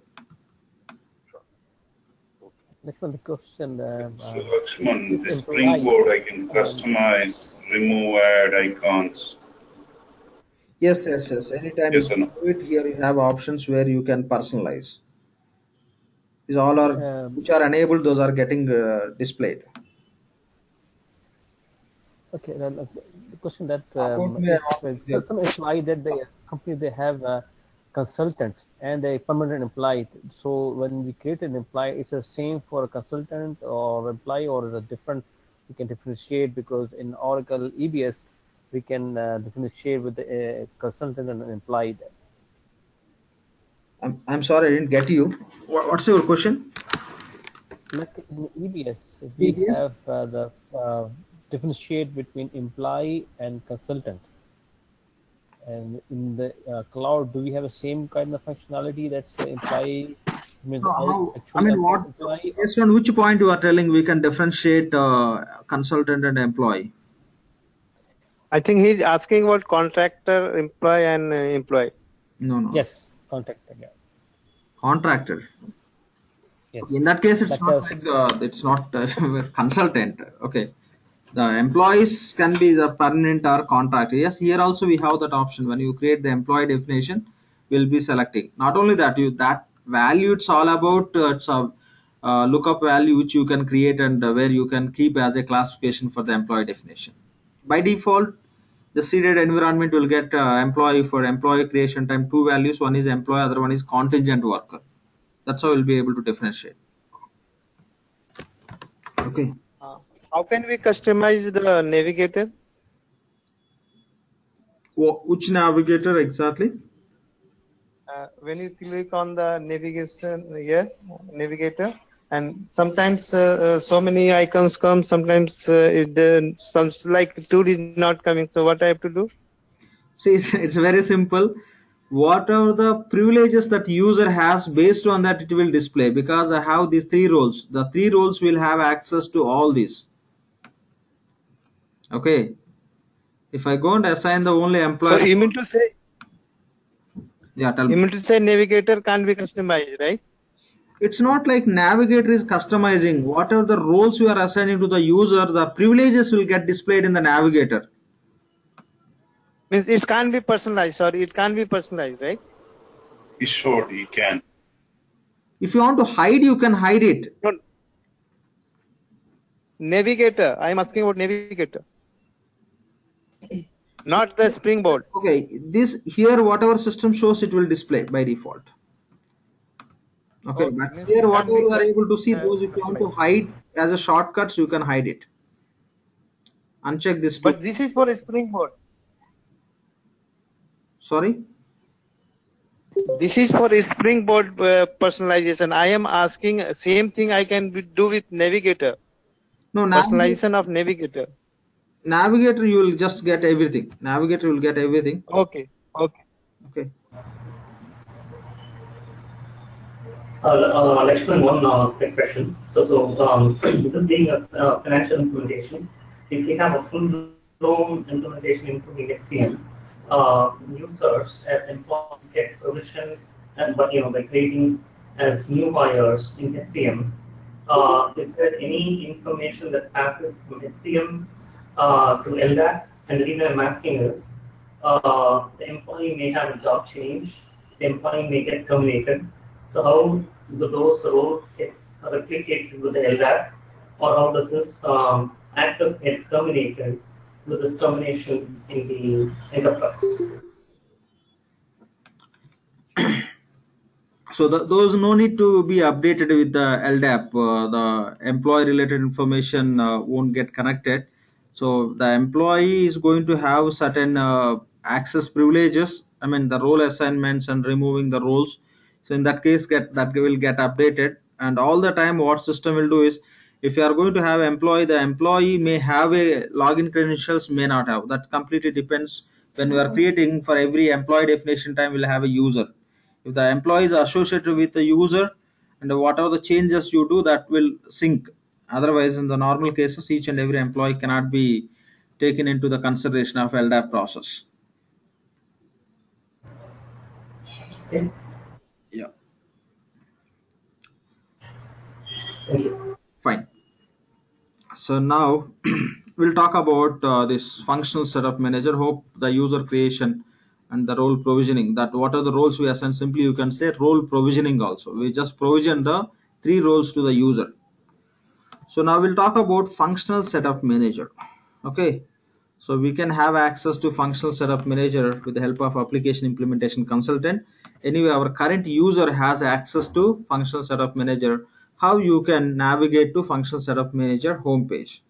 Next one, the [laughs] question. Uh, So uh, Lakshman, this the springboard I can um, customize, remove, add icons. Yes, yes, yes. Anytime Yes you or no? do it here, you have options where you can personalize. These all are um, which are enabled. Those are getting uh, displayed. okay, then uh, the question that um, if want here. some employee that the company they have a consultant and a permanent employee. So when we create an employee, it's the same for a consultant or employee, or is it different? We can differentiate because in Oracle EBS we can uh, differentiate with the uh, consultant and an employee. I'm, I'm sorry, I didn't get you. What, what's your question? Like in EBS, we EBS? have uh, the uh, differentiate between employee and consultant. And in the uh, cloud, do we have the same kind of functionality that's the employee? I mean, No, how, I mean, what, employee based on which point you are telling we can differentiate uh, consultant and employee? I think he's asking about contractor, employee, and uh, employee. No, no. Yes, contractor. Yeah. Contractor. Yes. In that case, it's But, not like uh, it's not uh, [laughs] consultant. Okay. The employees can be the permanent or contractor. Yes, here also we have that option. When you create the employee definition, we'll be selecting. Not only that, you that value it's all about uh, it's a uh, lookup value which you can create and uh, where you can keep as a classification for the employee definition. By default, the seeded environment will get uh, employee for employee creation time two values. One is employee, other one is contingent worker. That's how we'll be able to differentiate. Okay. How can we customize the navigator? Which navigator exactly? Uh, when you click on the navigation here, navigator, and sometimes uh, uh, so many icons come, sometimes uh, it uh, sounds like tool is not coming. So what I have to do? See, it's, it's very simple. What are the privileges that user has based on that it will display because I have these three roles. The three roles will have access to all these. Okay. If I go and assign the only So employee, you mean to say yeah, tell you me. mean to say navigator can't be customized, right? It's not like navigator is customizing. Whatever the roles you are assigning to the user, the privileges will get displayed in the navigator. Means it can't be personalized. Sorry, it can't be personalized, right? Be sure you can. If you want to hide, you can hide it. No. Navigator. I am asking about navigator, not the springboard. Okay, this here whatever system shows it will display by default. Okay, Oh, but here it can't whatever you are able to see uh, those if you want to hide as a shortcuts you can hide it. Uncheck this too. But this is for a springboard. Sorry. This is for a springboard uh, personalization. I am asking same thing I can do with navigator. No, navigator, Personalization of navigator. Navigator you will just get everything. Navigator will get everything. Okay. Okay. Okay. Uh, uh, Lakshman, one uh, quick question. So, so um, [clears throat] this being a uh, financial implementation, if we have a full-blown implementation including HCM, uh, users as employees get permission, and but you know by creating as new buyers in HCM, uh, is there any information that passes from HCM uh, to LDAP? And the reason I'm asking is, uh, the employee may have a job change, the employee may get terminated. So how do those roles get replicated with the LDAP, or how does this um, access get terminated with this termination in the enterprise? So the, those no need to be updated with the LDAP. Uh, the employee related information uh, won't get connected. So the employee is going to have certain uh, access privileges. I mean the role assignments and removing the roles. So in that case, get that will get updated. And all the time, what system will do is, if you are going to have employee, the employee may have a login credentials, may not have. That completely depends. When you are creating for every employee definition time, will have a user if the employee is associated with the user and whatever the changes you do that will sync otherwise in the normal cases each and every employee cannot be taken into the consideration of ldap process. Okay. yeah. You. fine. So now [clears throat] we'll talk about uh, this functional setup manager. Hope the user creation and the role provisioning that what are the roles we assign? Simply you can say role provisioning also. We just provision the three roles to the user so now we'll talk about functional setup manager. Okay? So we can have access to functional setup manager with the help of application implementation consultant. Anyway our current user has access to functional setup manager. How you can navigate to functional setup manager homepage?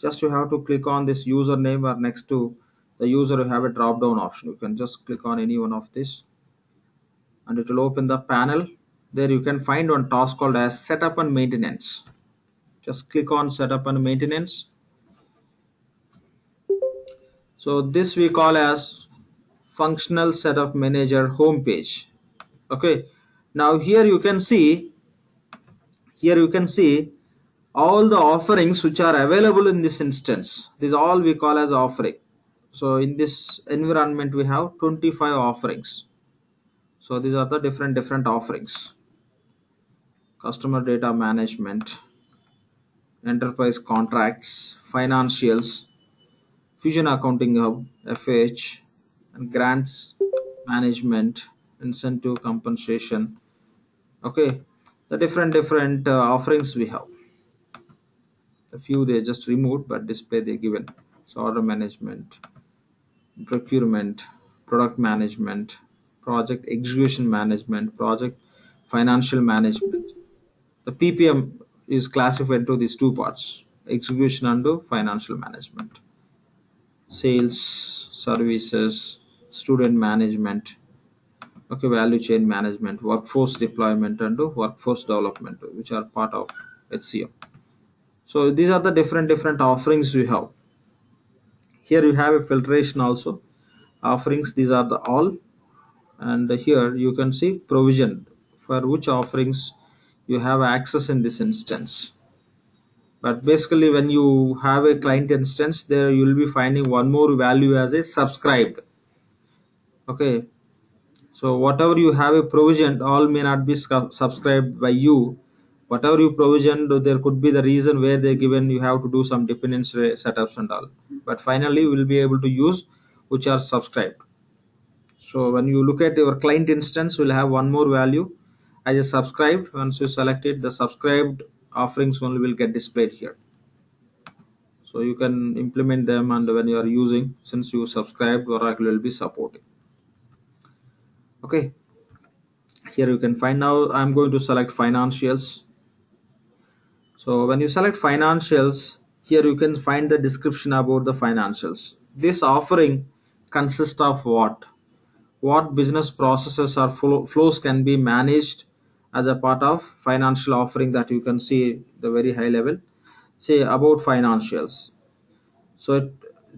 Just you have to click on this username or next to the user you have a drop down option. You can just click on any one of this and it will open the panel. There you can find one task called as setup and maintenance just click on setup and maintenance. So this we call as functional setup manager homepage. Okay. Now here you can see here you can see all the offerings which are available in this instance. This all we call as offering. So in this environment we have 25 offerings. So these are the different different offerings. Customer data management enterprise contracts financials fusion accounting hub fh and grants management incentive compensation. Okay the different different uh, offerings we have. A few they just removed but display they given. So order management procurement product management project execution management project financial management. The ppm is classified into these two parts execution and financial management. Sales services student management okay value chain management workforce deployment and workforce development which are part of hcm so these are the different different offerings we have. Here you have a filtration also. Offerings these are the all. And here you can see provision for which offerings you have access in this instance. But basically when you have a client instance there you will be finding one more value as a subscribed. Okay? So whatever you have a provision all may not be subscribed by you. Whatever you provisioned there could be the reason where they given you have to do some dependency setups and all. But finally we will be able to use which are subscribed. So when you look at your client instance we'll have one more value as a subscribed once you select it the subscribed offerings only will get displayed here. So you can implement them and when you are using since you subscribed oracle will be supporting. Okay. Here you can find now i'm going to select financials. So when you select financials here you can find the description about the financials. This offering consists of what? What business processes or flows can be managed as a part of financial offering that you can see the very high level. Say about financials. So it,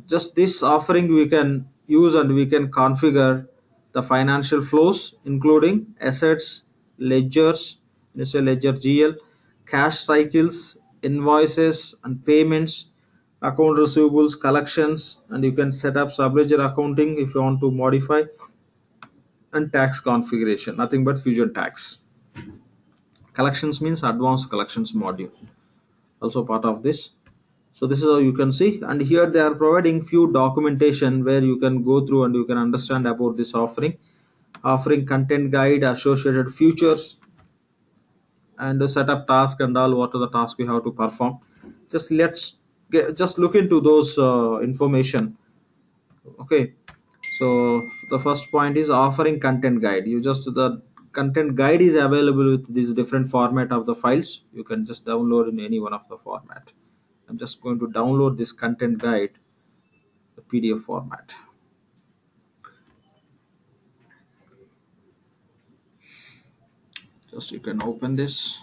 just this offering we can use and we can configure the financial flows including assets ledgers let's say ledger gl cash cycles invoices and payments account receivables collections and you can set up subledger accounting if you want to modify and tax configuration. Nothing but fusion tax collections means advanced collections module. Also part of this. So this is how you can see. And here they are providing few documentation where you can go through and you can understand about this offering. Offering content guide associated features and the setup task and all what are the tasks we have to perform. Just let's get, just look into those uh, information. Okay. So the first point is offering content guide. You just the content guide is available with these different format of the files. You can just download in any one of the format. I'm just going to download this content guide the pdf format. Just you can open this.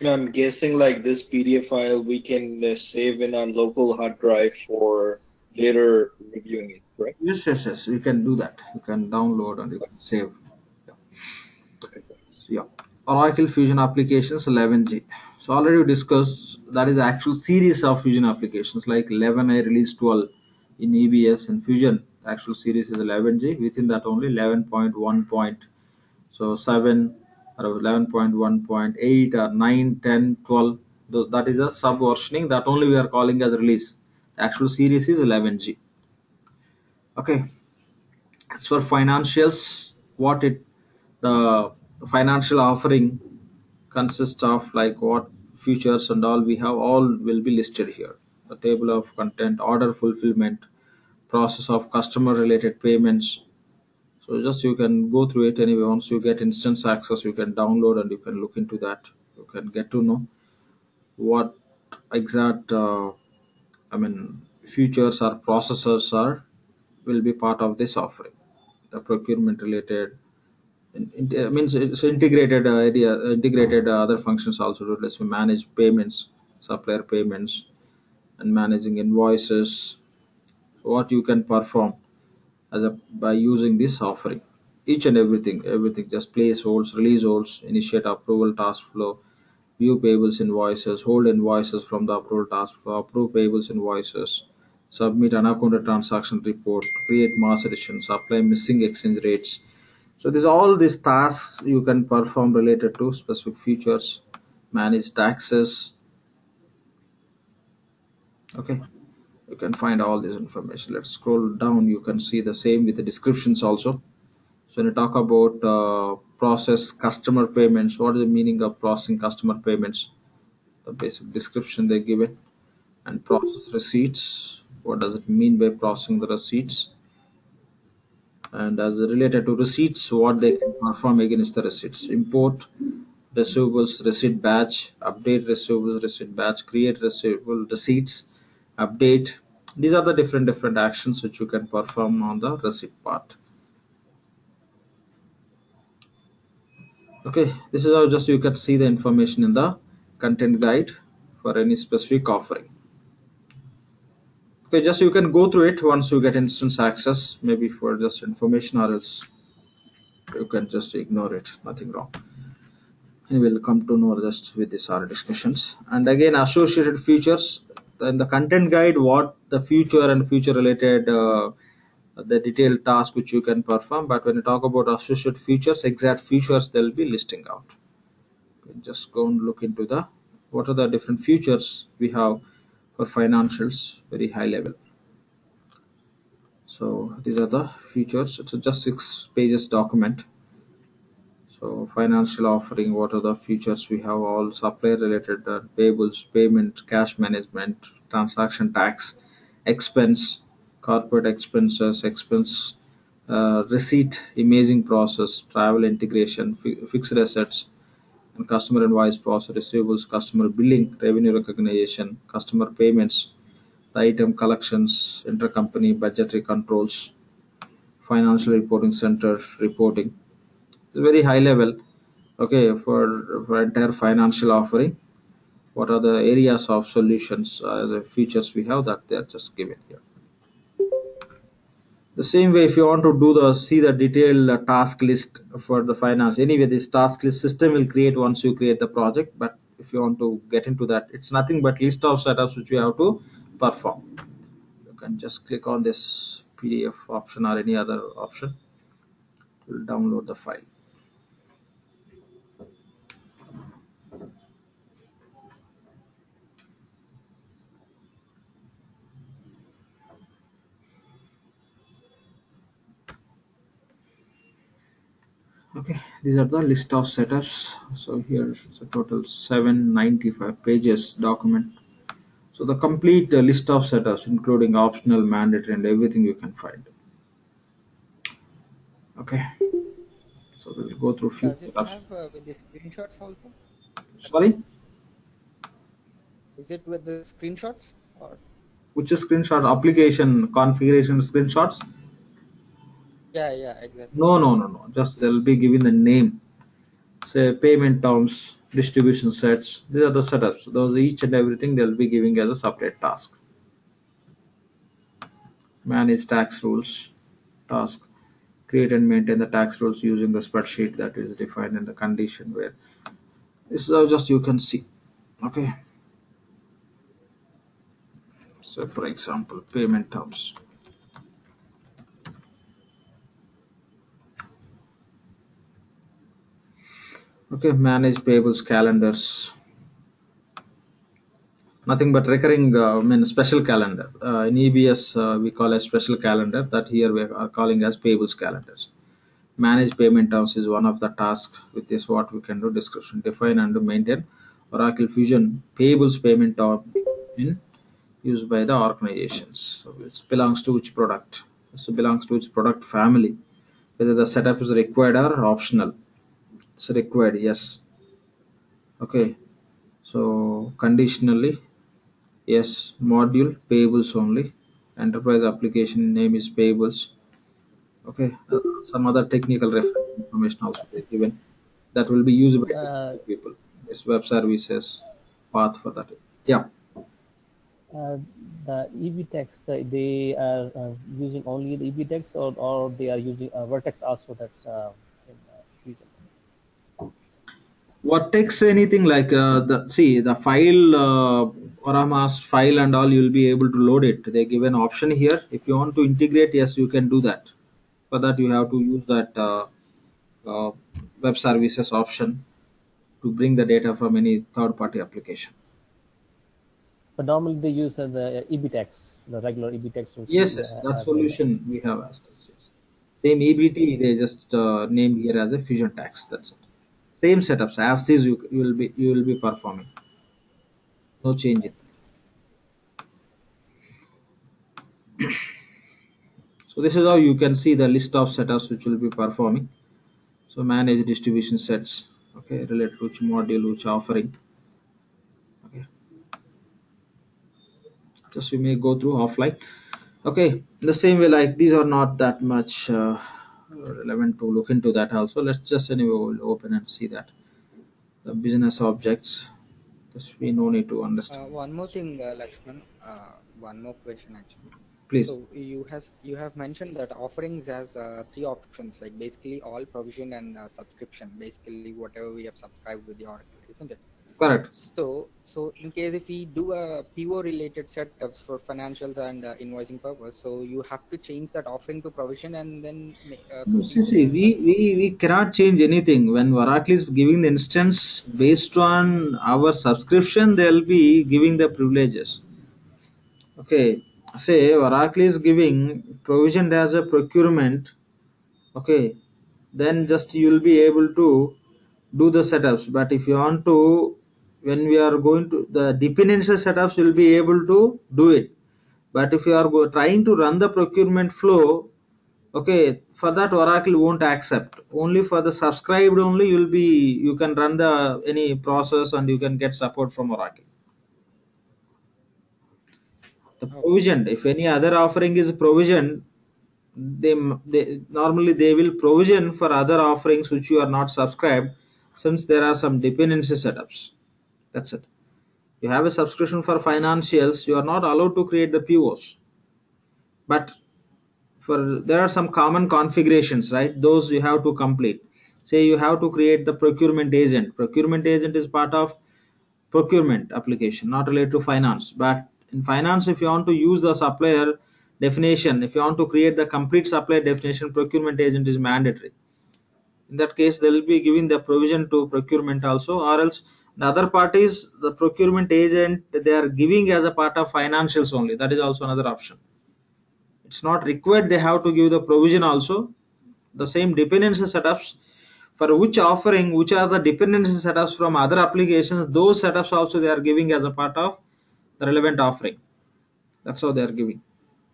I'm guessing like this PDF file we can uh, save in our local hard drive for later reviewing it, correct? yes yes yes. You can do that. You can download and you can save. Yeah. Oracle fusion applications 11g so already we discussed that is actual series of fusion applications like 11 i release 12 in ebs and fusion. The actual series is 11g within that only 11.1 point so 7 or 11.1.8 or 9 10 12 Tho- that is a sub versioning that only we are calling as release. The actual series is 11g okay. As for financials what it the financial offering consists of like what features and all we have all will be listed here. The table of content order fulfillment process of customer related payments. So just you can go through it anyway. Once you get instance access you can download and you can look into that. You can get to know what exact uh, i mean features or processors are will be part of this offering. The procurement related it means it's integrated uh, area integrated uh, other functions also. To let's manage payments supplier payments and managing invoices. What you can perform as a by using this offering. Each and everything everything. Just place holds release holds initiate approval task flow view payables invoices hold invoices from the approval task flow approve payables invoices submit unaccounted transaction report create mass additions apply missing exchange rates so these all these tasks you can perform related to specific features manage taxes. Okay. You can find all this information. Let's scroll down. You can see the same with the descriptions also. So when you talk about uh, process customer payments what is the meaning of processing customer payments? The basic description they give it. And process receipts. What does it mean by processing the receipts and as related to receipts what they can perform against the receipts. Import receivables receipt batch update receivables receipt batch create receivable receipts update. These are the different different actions which you can perform on the receipt part. Okay this is how just you can see the information in the content guide for any specific offering okay just you can go through it once you get instance access maybe for just information or else you can just ignore it. Nothing wrong. And we'll come to know just with these our discussions. And again associated features in the content guide what the future and future related uh, the detailed task which you can perform. But when you talk about associated features exact features they'll be listing out. Just go and look into the what are the different features we have for financials very high level. So these are the features. It's just six pages document. So financial offering, what are the features we have? All supply related uh, payables, payment, cash management, transaction tax, expense, corporate expenses, expense, uh, receipt, imaging process, travel integration, fi- fixed assets, and customer invoice process, receivables, customer billing, revenue recognition, customer payments, the item collections, intercompany budgetary controls, financial reporting center reporting. Very high level okay for, for entire financial offering. What are the areas of solutions uh, as a features we have that they are just given here the same way if you want to do the see the detailed uh, task list for the finance anyway this task list system will create once you create the project but if you want to get into that it's nothing but list of setups which you have to perform. You can just click on this pdf option or any other option. Will download the file okay these are the list of setups. So here it's a total 795 pages document. So the complete uh, list of setups including optional mandatory and everything you can find. Okay so we'll go through few Does it setups. have uh, with the screenshots also? sorry? Is it with the screenshots or? which is screenshot? Application configuration screenshots Yeah, yeah, exactly. no no no no. Just they'll be given the name. Say payment terms distribution sets. These are the setups. Those each and everything they'll be giving as a separate task. Manage tax rules task. Create and maintain the tax rules using the spreadsheet that is defined in the condition where. This is how just you can see. Okay. So for example payment terms okay manage payables calendars. Nothing but recurring uh, I mean special calendar. Uh, in EBS uh, we call a special calendar. That here we are calling as payables calendars. Manage payment terms is one of the tasks with this what we can do. Description define and maintain. Oracle Fusion payables payment term in used by the organizations. So it belongs to which product? So belongs to which product family? Whether the setup is required or optional it's required yes. Okay. So conditionally yes module payables only. Enterprise application name is payables. Okay. Uh, some other technical reference information also given. That will be used by Uh, people. This web services path for that. Yeah. Uh, the EB Tax, uh, they are uh, using only the EB Tax or, or they are using uh, vertex also that's uh, in, uh, using. Vertex anything like uh, the see the file uh, Oramas file and all you'll be able to load it. They give an option here. If you want to integrate, yes, you can do that. For that you have to use that uh, uh, web services option to bring the data from any third party application. But normally they use uh, the EB Tax, the regular EB Tax. Yes, yes, that solution we have asked. Yes. yes. Same EBT they just uh, named here as a fusion tax. That's it. Same setups as is you, you will be you will be performing. No change. in. So this is how you can see the list of setups which will be performing. So manage distribution sets. Okay, related to which module, which offering. Okay. Just we may go through offline. Okay, the same way like these are not that much uh, relevant to look into that also. Let's just anyway we'll open and see that the business objects. Just we no need to Uh, understand. one more thing, uh, Lakshman. Uh, one more question actually. Please. So you has you have mentioned that offerings has uh, three options, like basically all provision and uh, subscription. Basically, whatever we have subscribed with the Oracle, isn't it? Correct. So, so in case if we do a PO related setups for financials and uh, invoicing purpose, so you have to change that offering to provision and then uh, No, see, see, we, we, we cannot change anything. When Oracle is giving the instance based on our subscription, they'll be giving the privileges. Okay, say Oracle is giving provisioned as a procurement. Okay, then just you will be able to do the setups. But if you want to, when we are going to the dependency setups, will be able to do it. But if you are go, trying to run the procurement flow, okay for that oracle won't accept. Only for the subscribed only you'll be you can run the any process and you can get support from oracle. The provisioned if any other offering is provisioned they, they normally they will provision for other offerings which you are not subscribed since there are some dependency setups that's it. You have a subscription for financials you are not allowed to create the pos but for there are some common configurations right? Those you have to complete. Say you have to create the procurement agent. Procurement agent is part of procurement application not related to finance. But in finance if you want to use the supplier definition if you want to create the complete supplier definition procurement agent is mandatory. In that case they will be giving the provision to procurement also or else the other part is the procurement agent they are giving as a part of financials only. That is also another option. It's not required they have to give the provision also. The same dependency setups for which offering which are the dependency setups from other applications those setups also they are giving as a part of the relevant offering. That's how they are giving.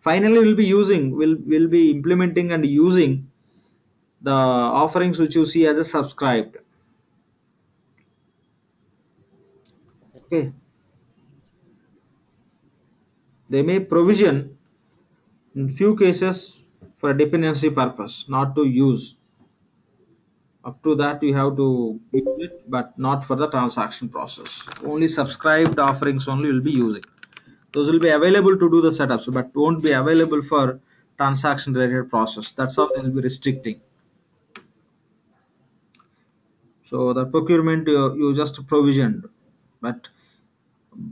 Finally we'll be using will will be implementing and using the offerings which you see as a subscribed okay they may provision in few cases for a dependency purpose not to use. Up to that you have to use it but not for the transaction process. Only subscribed offerings only will be using. Those will be available to do the setups but won't be available for transaction related process. That's how they will be restricting. So the procurement you, you just provisioned but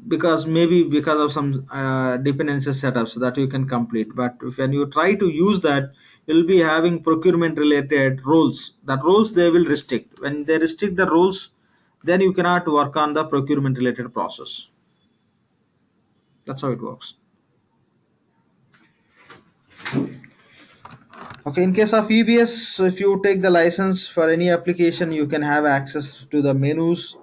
because maybe because of some uh, dependency setups that you can complete. But when you try to use that you'll be having procurement related rules that rules they will restrict. When they restrict the rules then you cannot work on the procurement related process. That's how it works. Okay in case of ebs if you take the license for any application you can have access to the menus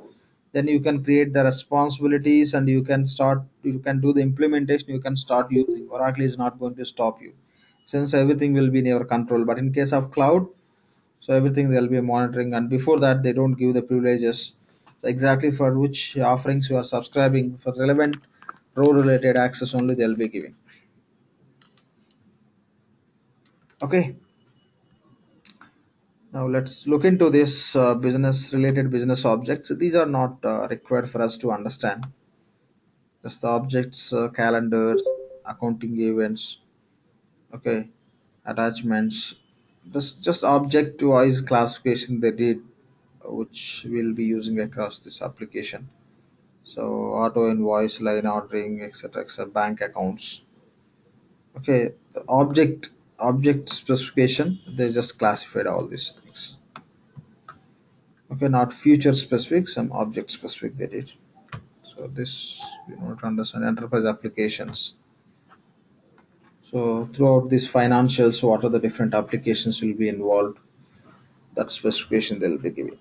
then you can create the responsibilities and you can start you can do the implementation you can start using. Oracle is not going to stop you. Since everything will be in your control but in case of cloud so everything they'll be monitoring. And before that they don't give the privileges exactly for which offerings you are subscribing. For relevant role related access only they'll be giving. Okay now let's look into this uh, business related business objects. These are not uh, required for us to understand. Just the objects uh, calendars accounting events okay attachments. Just just object wise classification they did which we'll be using across this application. So auto invoice line ordering etc etc bank accounts. Okay the object object specification they just classified all these things. Okay not future specific some object specific they did. So this you know to understand enterprise applications. So throughout these financials what are the different applications will be involved? That specification they'll be giving.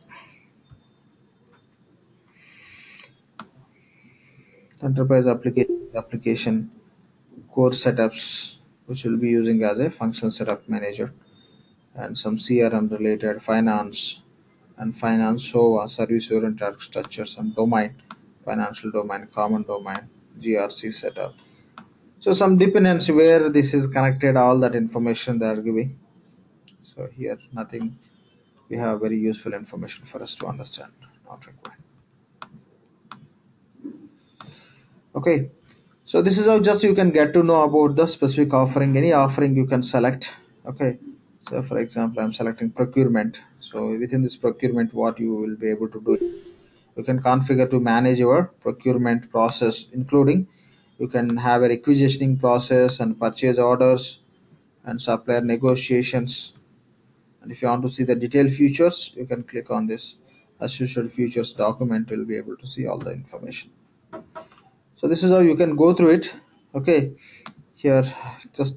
Enterprise application application core setups which will be using as a functional setup manager and some crm related finance and finance SOA, service oriented architecture, some domain, financial domain, common domain, GRC setup. So some dependency where this is connected, all that information they are giving. So here nothing we have very useful information for us to understand, not required. Okay, so this is how just you can get to know about the specific offering. Any offering you can select. Okay, so for example, I'm selecting procurement. So within this procurement, what you will be able to do, you can configure to manage your procurement process, including you can have a requisitioning process and purchase orders and supplier negotiations. And if you want to see the detailed features, you can click on this. As usual, features document will be able to see all the information. So this is how you can go through it. Okay, here just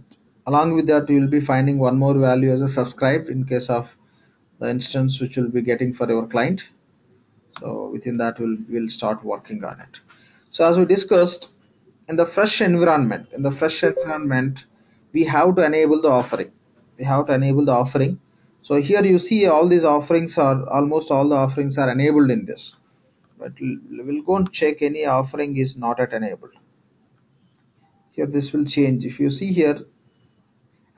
along with that you will be finding one more value as a subscribed in case of the instance which will be getting for your client. So within that we'll we'll start working on it. So as we discussed in the fresh environment in the fresh environment we have to enable the offering. We have to enable the offering. So here you see all these offerings are almost all the offerings are enabled in this but we'll go and check any offering is not at enabled here this will change. If you see here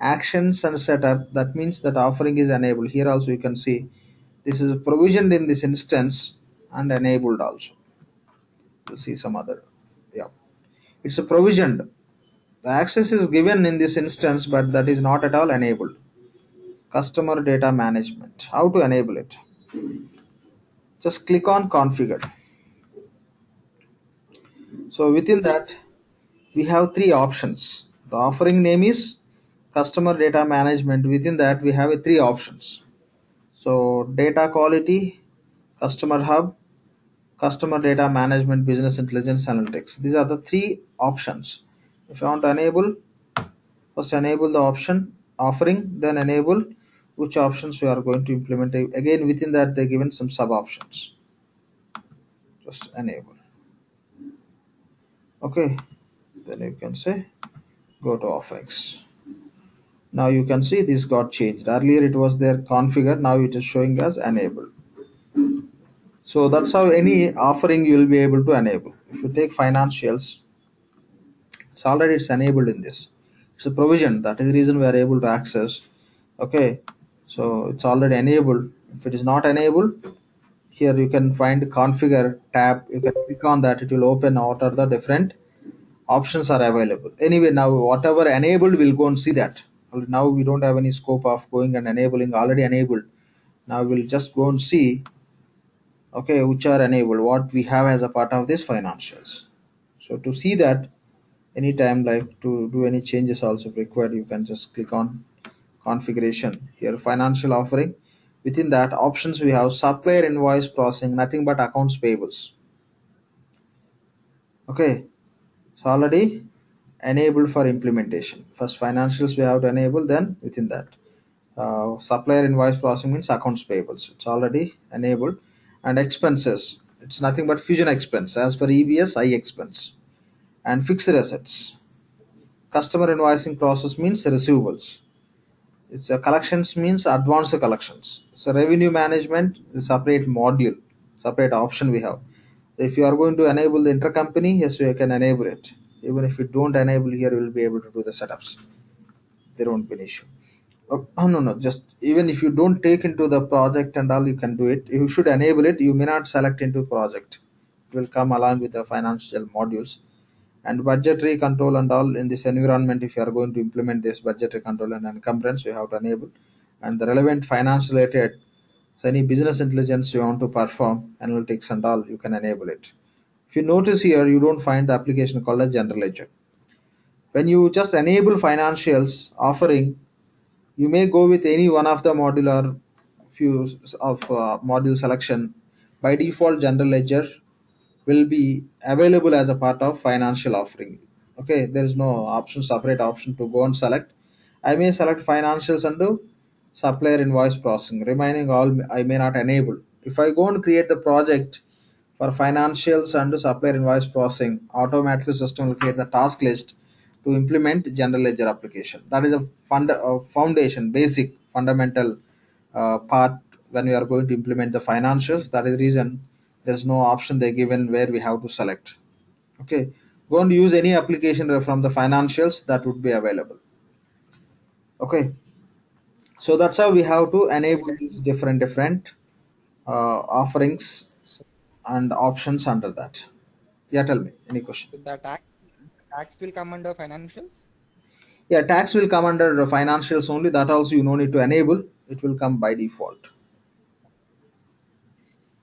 actions and setup that means that offering is enabled. Here also you can see this is provisioned in this instance and enabled also. You see some other yeah. It's a provisioned. The access is given in this instance but that is not at all enabled. Customer data management. How to enable it just click on configure. So within that we have three options. The offering name is customer data management. Within that we have three options. So data quality customer hub customer data management business intelligence analytics. These are the three options. If you want to enable first enable the option offering then enable which options we are going to implement. Again within that they're given some sub options just enable. Okay then you can say go to offerings now you can see this got changed. Earlier it was there configured now it is showing as enabled. So that's how any offering you will be able to enable. If you take financials it's already it's enabled in this. It's a provision. That is the reason we are able to access. Okay so it's already enabled. If it is not enabled here you can find configure tab. You can click on that. It will open. What are the different options are available. Anyway now whatever enabled we'll go and see that. Now we don't have any scope of going and enabling. Already enabled. Now we'll just go and see okay which are enabled. What we have as a part of this financials. So to see that anytime like to do any changes also required you can just click on configuration here financial offering. Within that options we have supplier invoice processing nothing but accounts payables. Okay so already enabled for implementation. First financials we have to enable then within that. Uh, supplier invoice processing means accounts payables. It's already enabled. And expenses it's nothing but fusion expense as per ebs iExpense. And fixed assets. Customer invoicing process means receivables it's a collections means advanced collections. So revenue management is separate module separate option we have. If you are going to enable the intercompany yes you can enable it. Even if you don't enable here you will be able to do the setups. There won't be an issue. Oh, oh, no no just even if you don't take into the project and all you can do it. You should enable it. You may not select into project. It will come along with the financial modules and budgetary control and all in this environment if you are going to implement this budgetary control and encumbrance you have to enable. And the relevant finance related so any business intelligence you want to perform analytics and all you can enable it. If you notice here you don't find the application called as general ledger. When you just enable financials offering you may go with any one of the modular few of uh, module selection. By default general ledger will be available as a part of financial offering. Okay there is no option separate option to go and select. I may select financials and do supplier invoice processing. Remaining all i may not enable. If i go and create the project for financials and supplier invoice processing automatically system will create the task list to implement general ledger application. That is a fund uh, foundation basic fundamental uh, part when we are going to implement the financials. That is the reason there's no option they given where we have to select. Okay. Go and use any application from the financials that would be available. Okay. So that's how we have to enable these different different uh, offerings and options under that. Yeah tell me. Any question? The tax tax will come under financials. yeah tax will come under financials only. That also you no need to enable. It will come by default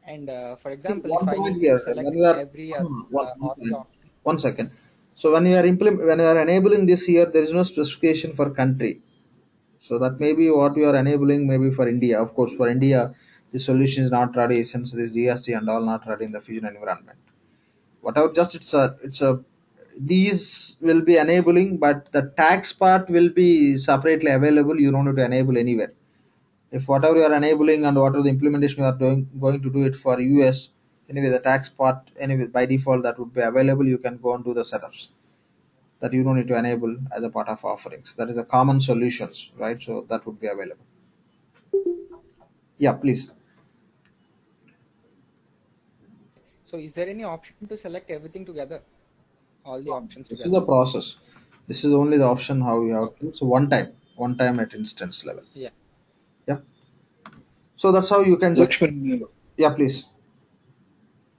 And uh, for example, one if I need here select when you are every [laughs] other uh, one all the second. options, one second. So when you are implement when you are enabling this here there is no specification for country. So that may be what you are enabling maybe for india. Of course for india the solution is not ready since this gst and all not ready in the fusion environment. Whatever just it's a it's a these will be enabling but the tax part will be separately available. You don't need to enable anywhere if whatever you are enabling and whatever the implementation you are doing going to do it for us anyway the tax part anyway by default that would be available. You can go and do the setups that you don't need to enable as a part of offerings. That is a common solutions right? So that would be available. Yeah please. So is there any option to select everything together? All the options this is together. the process. This is only the option how you have to. So one time one time at instance level. Yeah so that's how you can Lakshman, yeah please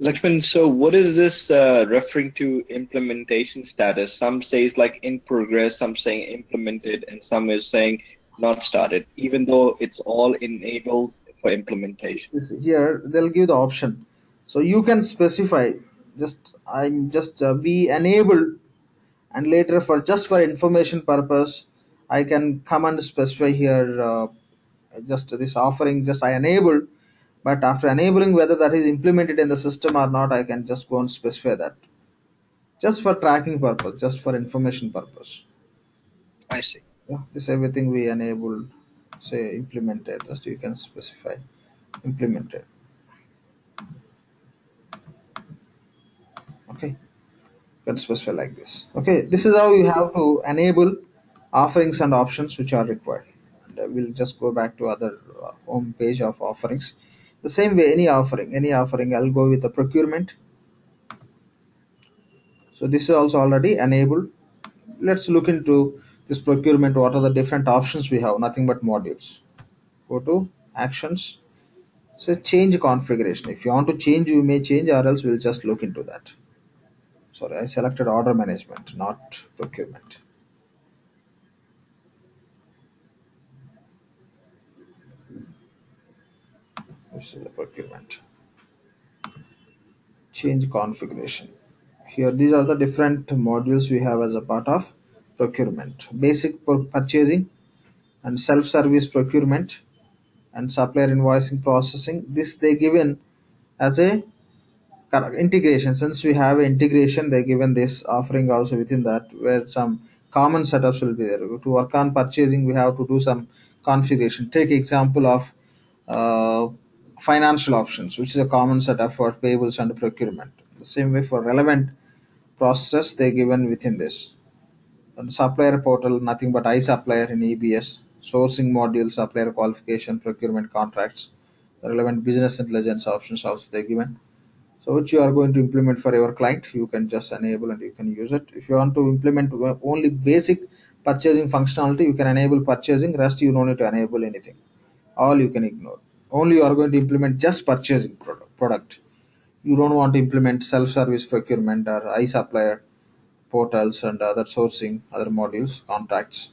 Lakshman, so what is this uh, referring to implementation status? Some says like in progress, some saying implemented, and some is saying not started, even though it's all enabled for implementation. Here they'll give the option so you can specify just i'm just uh, be enabled and later for just for information purpose i can come and specify here uh, just this offering just i enabled but after enabling whether that is implemented in the system or not i can just go and specify that. Just for tracking purpose just for information purpose. I see. yeah this everything we enabled say implemented just you can specify implemented. Okay. You can specify like this. Okay this is how you have to enable offerings and options which are required uh, we'll just go back to other uh, home page of offerings. The same way any offering any offering i'll go with the procurement. So this is also already enabled. Let's look into this procurement what are the different options we have nothing but modules. Go to actions. So change configuration. If you want to change you may change or else we'll just look into that. Sorry i selected order management not procurement this is the procurement. Change configuration. Here these are the different modules we have as a part of procurement. Basic purchasing and self-service procurement and supplier invoicing processing. This they given as a integration. Since we have integration they given this offering also within that where some common setups will be there. To work on purchasing we have to do some configuration. Take example of uh, financial options which is a common setup for payables and procurement. The same way for relevant processes they are given within this. And supplier portal nothing but iSupplier in EBS sourcing module supplier qualification procurement contracts the relevant business intelligence options also they're given. So which you are going to implement for your client you can just enable and you can use it. If you want to implement only basic purchasing functionality you can enable purchasing rest you don't need to enable anything. All you can ignore only you are going to implement just purchasing product, you don't want to implement self-service procurement or iSupplier portals and other sourcing, other modules, contracts.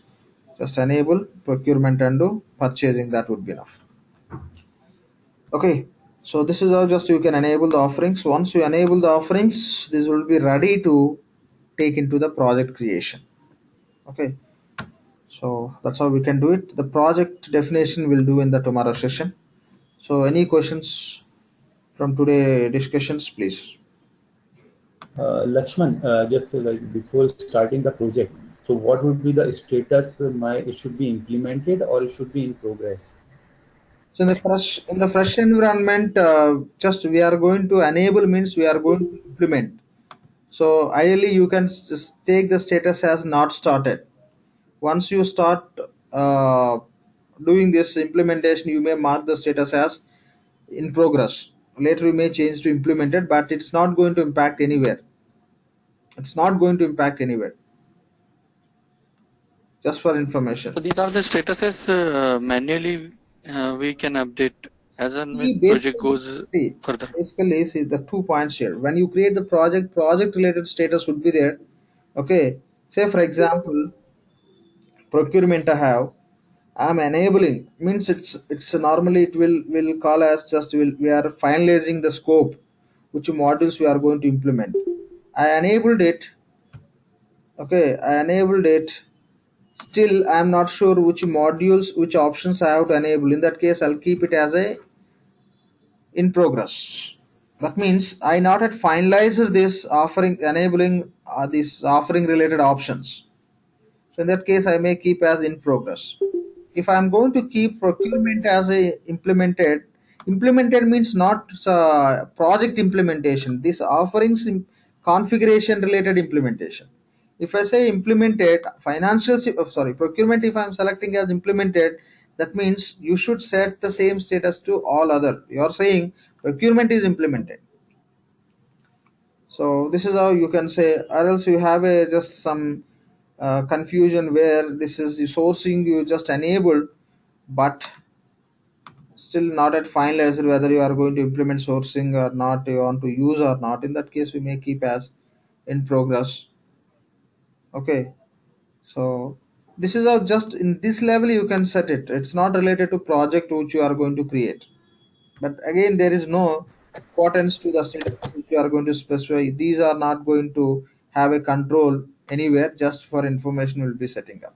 Just enable procurement and do purchasing. That would be enough. Okay. So this is how just you can enable the offerings. Once you enable the offerings, this will be ready to take into the project creation. Okay. So that's how we can do it. The project definition we'll do in the tomorrow session. So any questions from today discussions, please. Uh, Lakshman, uh, just uh, like before starting the project, so what would be the status? Uh, my it should be implemented or it should be in progress. So in the fresh in the fresh environment, uh, just we are going to enable means we are going to implement. So ideally, you can just take the status as not started. Once you start uh, doing this implementation, you may mark the status as in progress. Later, you may change to implemented, but it's not going to impact anywhere. It's not going to impact anywhere. Just for information. So these are the statuses uh, manually uh, we can update as and when project goes see, further. basically, see the two points here. When you create the project, project related status would be there. Okay. Say for example, procurement I have. I'm enabling means it's it's normally it will will call as just will we are finalizing the scope, which modules we are going to implement. I enabled it. Okay, I enabled it. Still, I'm not sure which modules, which options I have to enable. In that case, I'll keep it as a in progress. That means I not yet finalized this offering, enabling uh, these offering related options. So in that case, I may keep as in progress. If I'm going to keep procurement as a implemented, implemented means not uh, project implementation. This offerings in configuration related implementation. If I say implemented financial, oh, sorry, procurement, if I'm selecting as implemented, that means you should set the same status to all other. You are saying procurement is implemented. So this is how you can say, or else you have a just some uh, confusion where this is the sourcing you just enabled, but still not at finalized whether you are going to implement sourcing or not, you want to use or not. In that case, we may keep as in progress. Okay. So this is how just in this level you can set it. It's not related to project which you are going to create. But again, there is no importance to the state which you are going to specify. These are not going to have a control anywhere. Just for information, will be setting up.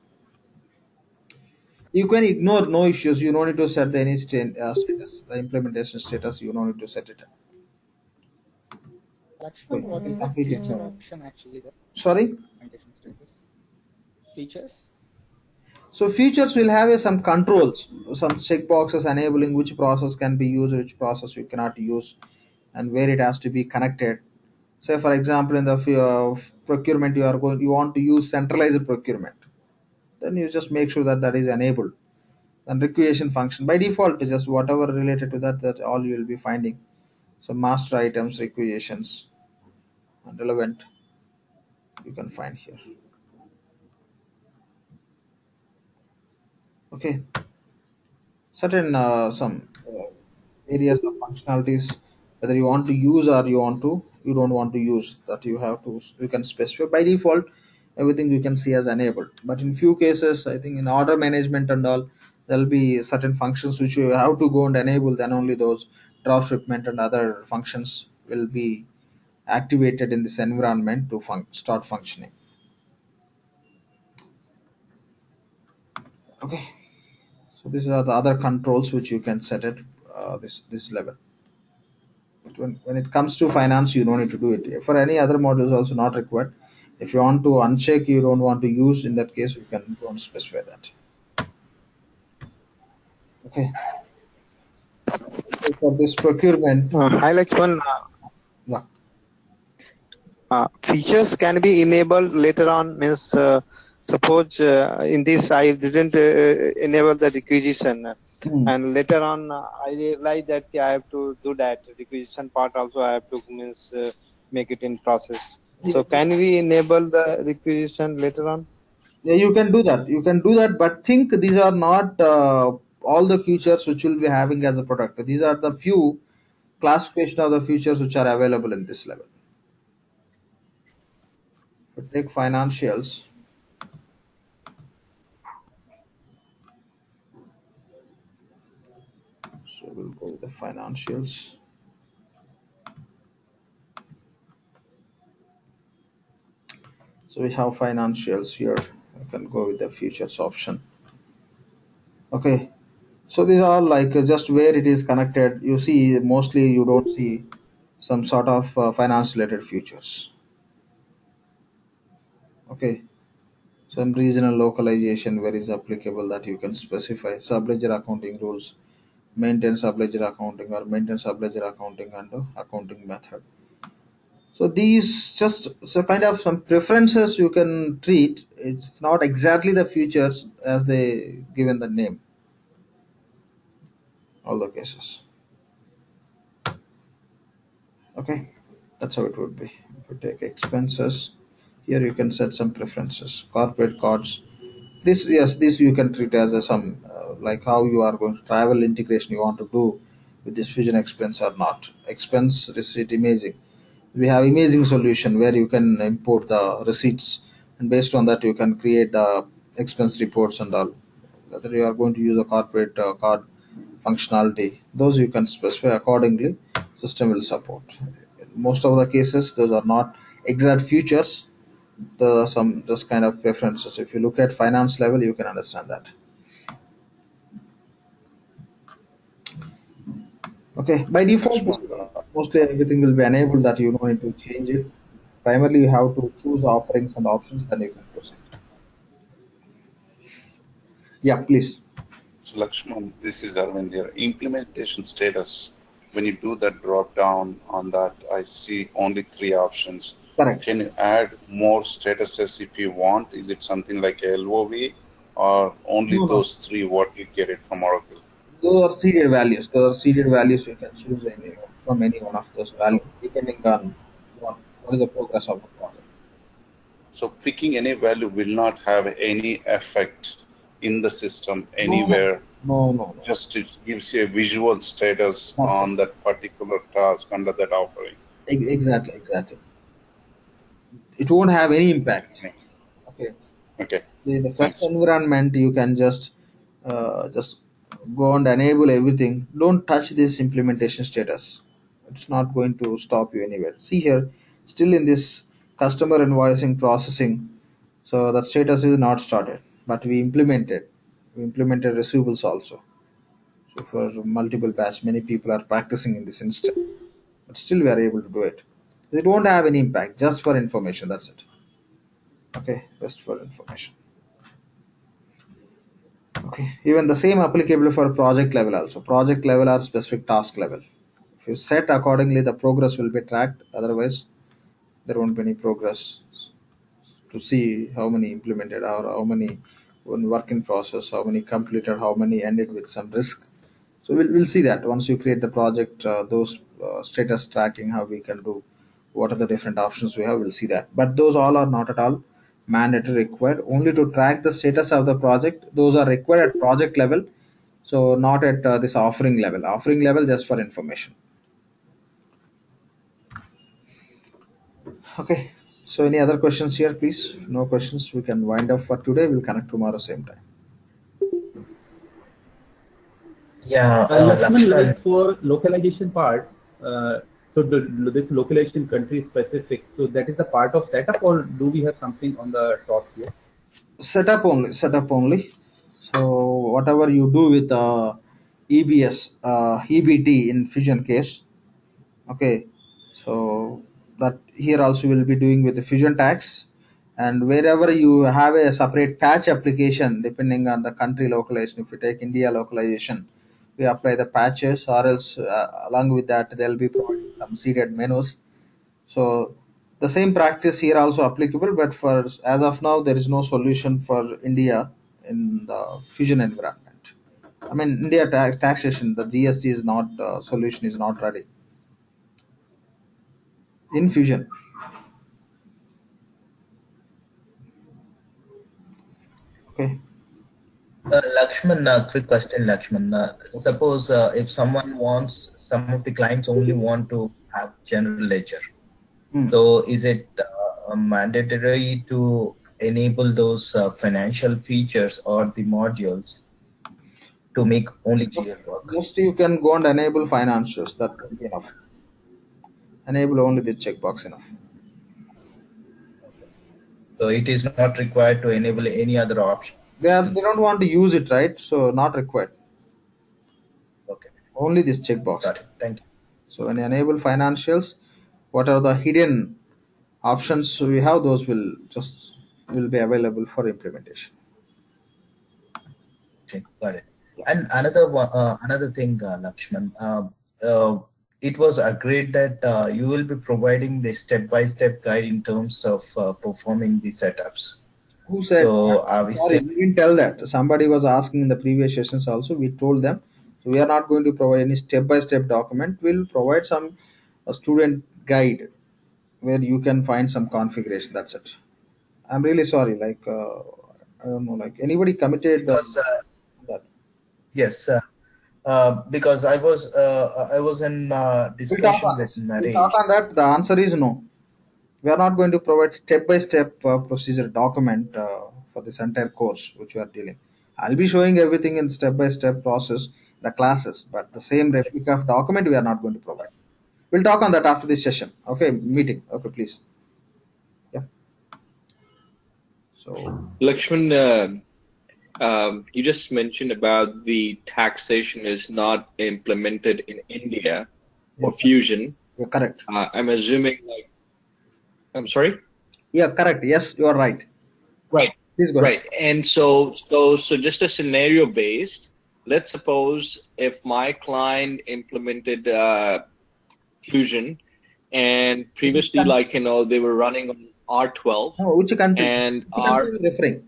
You can ignore no issues. You don't need to set the any uh, status, the implementation status. You don't need to set it. Lakshman, what is the feature option actually there? Sorry. Features? So features will have a, some controls, some checkboxes enabling which process can be used, which process you cannot use, and where it has to be connected. Say for example, in the uh, procurement, you are going, you want to use centralized procurement. Then you just make sure that that is enabled. And requisition function by default, just whatever related to that, that all you will be finding. So master items, requisitions, and relevant, you can find here. Okay. certain uh, some areas of functionalities whether you want to use or you want to you don't want to use that you have to you can specify. By default everything you can see as enabled. But in few cases i think in order management and all there'll be certain functions which you have to go and enable then only those drop shipment and other functions will be activated in this environment to fun- start functioning. Okay. So these are the other controls which you can set at uh, this this level but when, when it comes to finance you don't need to do it for any other modules also not required if you want to uncheck you don't want to use in that case you can go and specify that okay So for this procurement Uh, hi, Lakshman. Uh, yeah. uh, features can be enabled later on. Means, uh, suppose uh, in this I didn't uh, enable the requisition, Hmm. and later on uh, I realized that I have to do that requisition part also. I have to means uh, make it in process. So can we enable the requisition later on? Yeah, you can do that. You can do that, but think these are not uh, all the features which will be having as a product. These are the few classification of the features which are available in this level. take financials. We'll go with the financials. So we have financials here. I can go with the futures option. Okay. So these are like uh, just where it is connected. You see, mostly you don't see some sort of uh, finance related futures. Okay. Some regional localization where is applicable that you can specify. Subledger accounting rules, maintain subledger accounting or maintain subledger accounting and accounting method. So these just so kind of some preferences you can treat. It's not exactly the features as they given the name. All the cases. Okay, that's how it would be. If you take expenses, here you can set some preferences. Corporate cards. This yes, this you can treat as a some uh, like how you are going to travel integration you want to do with this fusion expense or not. Expense receipt imaging. We have imaging solution where you can import the receipts and based on that you can create the expense reports and all. Whether you are going to use a corporate uh, card functionality those you can specify accordingly system will support. Most of the cases those are not exact futures there are some just kind of preferences if you look at finance level you can understand that okay by default mostly everything will be enabled that you don't need to change it primarily you have to choose offerings and options then you can proceed yeah please So Lakshman, this is Arvind here. Implementation status. When you do that drop down on that, I see only three options. Correct. Can you add more statuses if you want? Is it something like a LOV or only No, no. those three what you get it from Oracle? those are seeded values those are seeded values you can choose any from any one of those values depending on what, what is the progress of the project So picking any value will not have any effect in the system anywhere. no no, no. Just it gives you a visual status on that particular task under that offering. Exactly exactly it won't have any impact. Okay. Okay. the, the first environment you can just uh, just go and enable everything. Don't touch this implementation status. It's not going to stop you anywhere. See here still in this customer invoicing processing so the status is not started. But we implemented. We implemented receivables also. So for multiple batch many people are practicing in this instance. But still we are able to do it it won't have any impact just for information that's it. Okay just for information. Okay even the same applicable for project level also. Project level or specific task level. If you set accordingly the progress will be tracked otherwise there won't be any progress to see how many implemented or how many work in process how many completed how many ended with some risk. So we'll, we'll see that. Once you create the project uh, those uh, status tracking how we can do what are the different options we have we'll see that. But those all are not at all mandatory required. Only to track the status of the project those are required at project level. So not at uh, this offering level. Offering level just for information. Okay. So any other questions here please? No questions. We can wind up for today. We'll connect tomorrow same time. Yeah, Uh, uh, Lakshman, Lakshman, like for localization part, uh, so this localization country specific, so that is the part of setup or do we have something on the top here? setup only setup only. So whatever you do with uh, ebs uh, ebt in fusion case okay? So that here also we will be doing with the fusion tax. And wherever you have a separate patch application depending on the country localization if you take india localization we apply the patches or else uh, along with that they'll be providing some seeded menus. So the same practice here also applicable but for as of now there is no solution for india in the fusion environment. I mean india tax, taxation the gst is not uh, solution is not ready. In fusion. Okay uh, Lakshman, uh, quick question, Lakshman. Uh, suppose uh, if someone wants, some of the clients only want to have general ledger. Hmm. So is it uh, mandatory to enable those uh, financial features or the modules to make only GL work? Just you can go and enable financials. That will be enough. Enable only the checkbox enough. So it is not required to enable any other option. They are they don't want to use it, right? So not required. Okay. Only this checkbox. Got it. Thank you. So when you enable financials, what are the hidden options we have? Those will just will be available for implementation. Okay, got it. And another one, uh, another thing, uh, Lakshman, um, uh, it was agreed that uh, you will be providing the step-by-step guide in terms of uh, performing the setups. Who said? So are we Sorry, we didn't tell that. Somebody was asking in the previous sessions also. We told them so we are not going to provide any step-by-step document. We'll provide some a student guide where you can find some configuration. That's it. I'm really sorry. Like uh, I don't know. Like anybody committed uh, Because, uh, that. yes, uh, uh, because I was uh, I was in uh, We'll talk discussion on with. We'll talk on that. The answer is no. We are not going to provide step-by-step uh, procedure document uh, for this entire course which we are dealing. I'll be showing everything in step-by-step process, the classes, but the same replica of document we are not going to provide. We'll talk on that after this session. Okay, meeting. Okay, please. Yeah. So Lakshman, uh, um, you just mentioned about the taxation is not implemented in India for Fusion. you're correct. Uh, I'm assuming, like, I'm sorry. Yeah, correct. Yes, you are right. Right. Please go ahead. Right. And so, so, so just a scenario based. Let's suppose if my client implemented uh, Fusion, and previously, like you know, they were running on R12, No, which country? and Which country R. are you referring?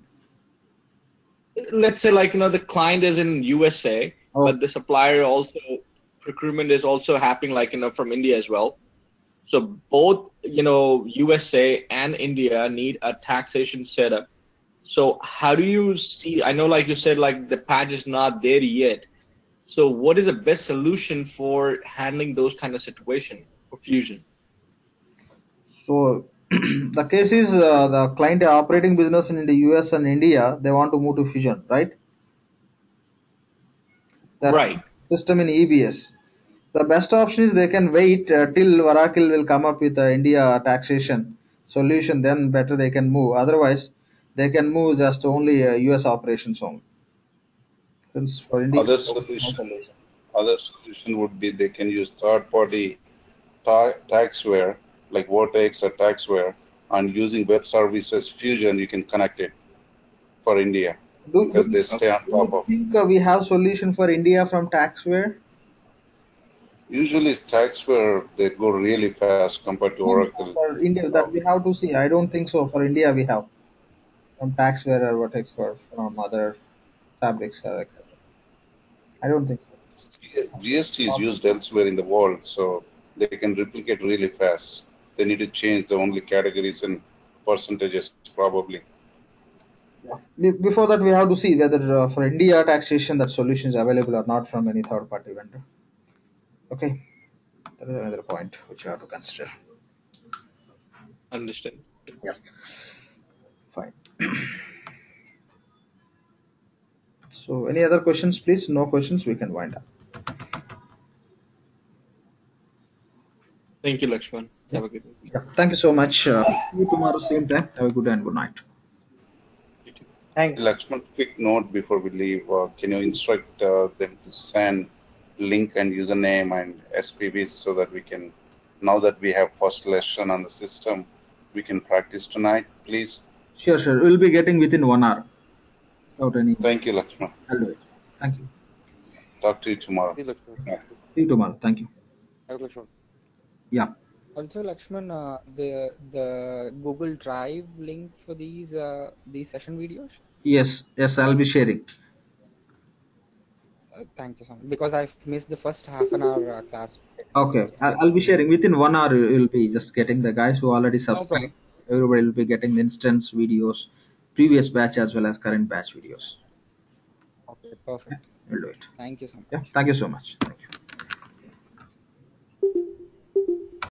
let's say like you know the client is in USA, Oh. but the supplier also procurement is also happening like you know from India as well. So both you know USA and India need a taxation setup. So how do you see? I know like you said like the patch is not there yet. So what is the best solution for handling those kind of situation for Fusion? So [clears throat] the case is uh, the client operating business in the US and India, they want to move to Fusion, right? That's Right. System in EBS. The best option is they can wait uh, till Oracle will come up with the India taxation solution. Then better they can move. Otherwise, they can move just only uh, US operations only. Since for India, Other solution, other solution would be they can use third-party ta- taxware like Vertex or Taxware, and using web services Fusion, you can connect it for India do, because do, they stay on top you of. think uh, we have solution for India from Taxware? Usually, Taxware they go really fast compared to Oracle. For India, that we have to see. I don't think so. For India, we have from Taxware or Vertex or from other fabrics or etc. I don't think so. GST is used elsewhere in the world, so they can replicate really fast. They need to change the only categories and percentages probably. Be- Before that, we have to see whether uh, for India taxation that solution is available or not from any third party vendor. Okay, that is another point which you have to consider. Understand. Yeah. Fine. [clears throat] so, any other questions, please? No questions, we can wind up. Thank you, Lakshman. Have a good one. Yeah. Thank you so much. Uh, see you tomorrow, same time. Have a good day and good night. Thank you. Lakshman, quick note before we leave. Uh, can you instruct uh, them to send link and username and SPVs so that we can, now that we have first lesson on the system, we can practice tonight, please? Sure, sure. We'll be getting within one hour. Without any. Thank you, Lakshman. I'll do it. Thank you. Talk to you tomorrow. See you tomorrow. Thank you. Yeah. Also, Lakshman, uh, the the Google Drive link for these uh, these session videos. Yes. Yes. I'll be sharing. Thank you so much because I've missed the first half an hour uh, class. Okay. I'll, I'll be sharing within one hour. You'll be just getting the guys who already subscribed. problem. Everybody will be getting the instance videos, previous batch as well as current batch videos. Okay, perfect. We'll do it. Thank you so much. Yeah. Thank you so much.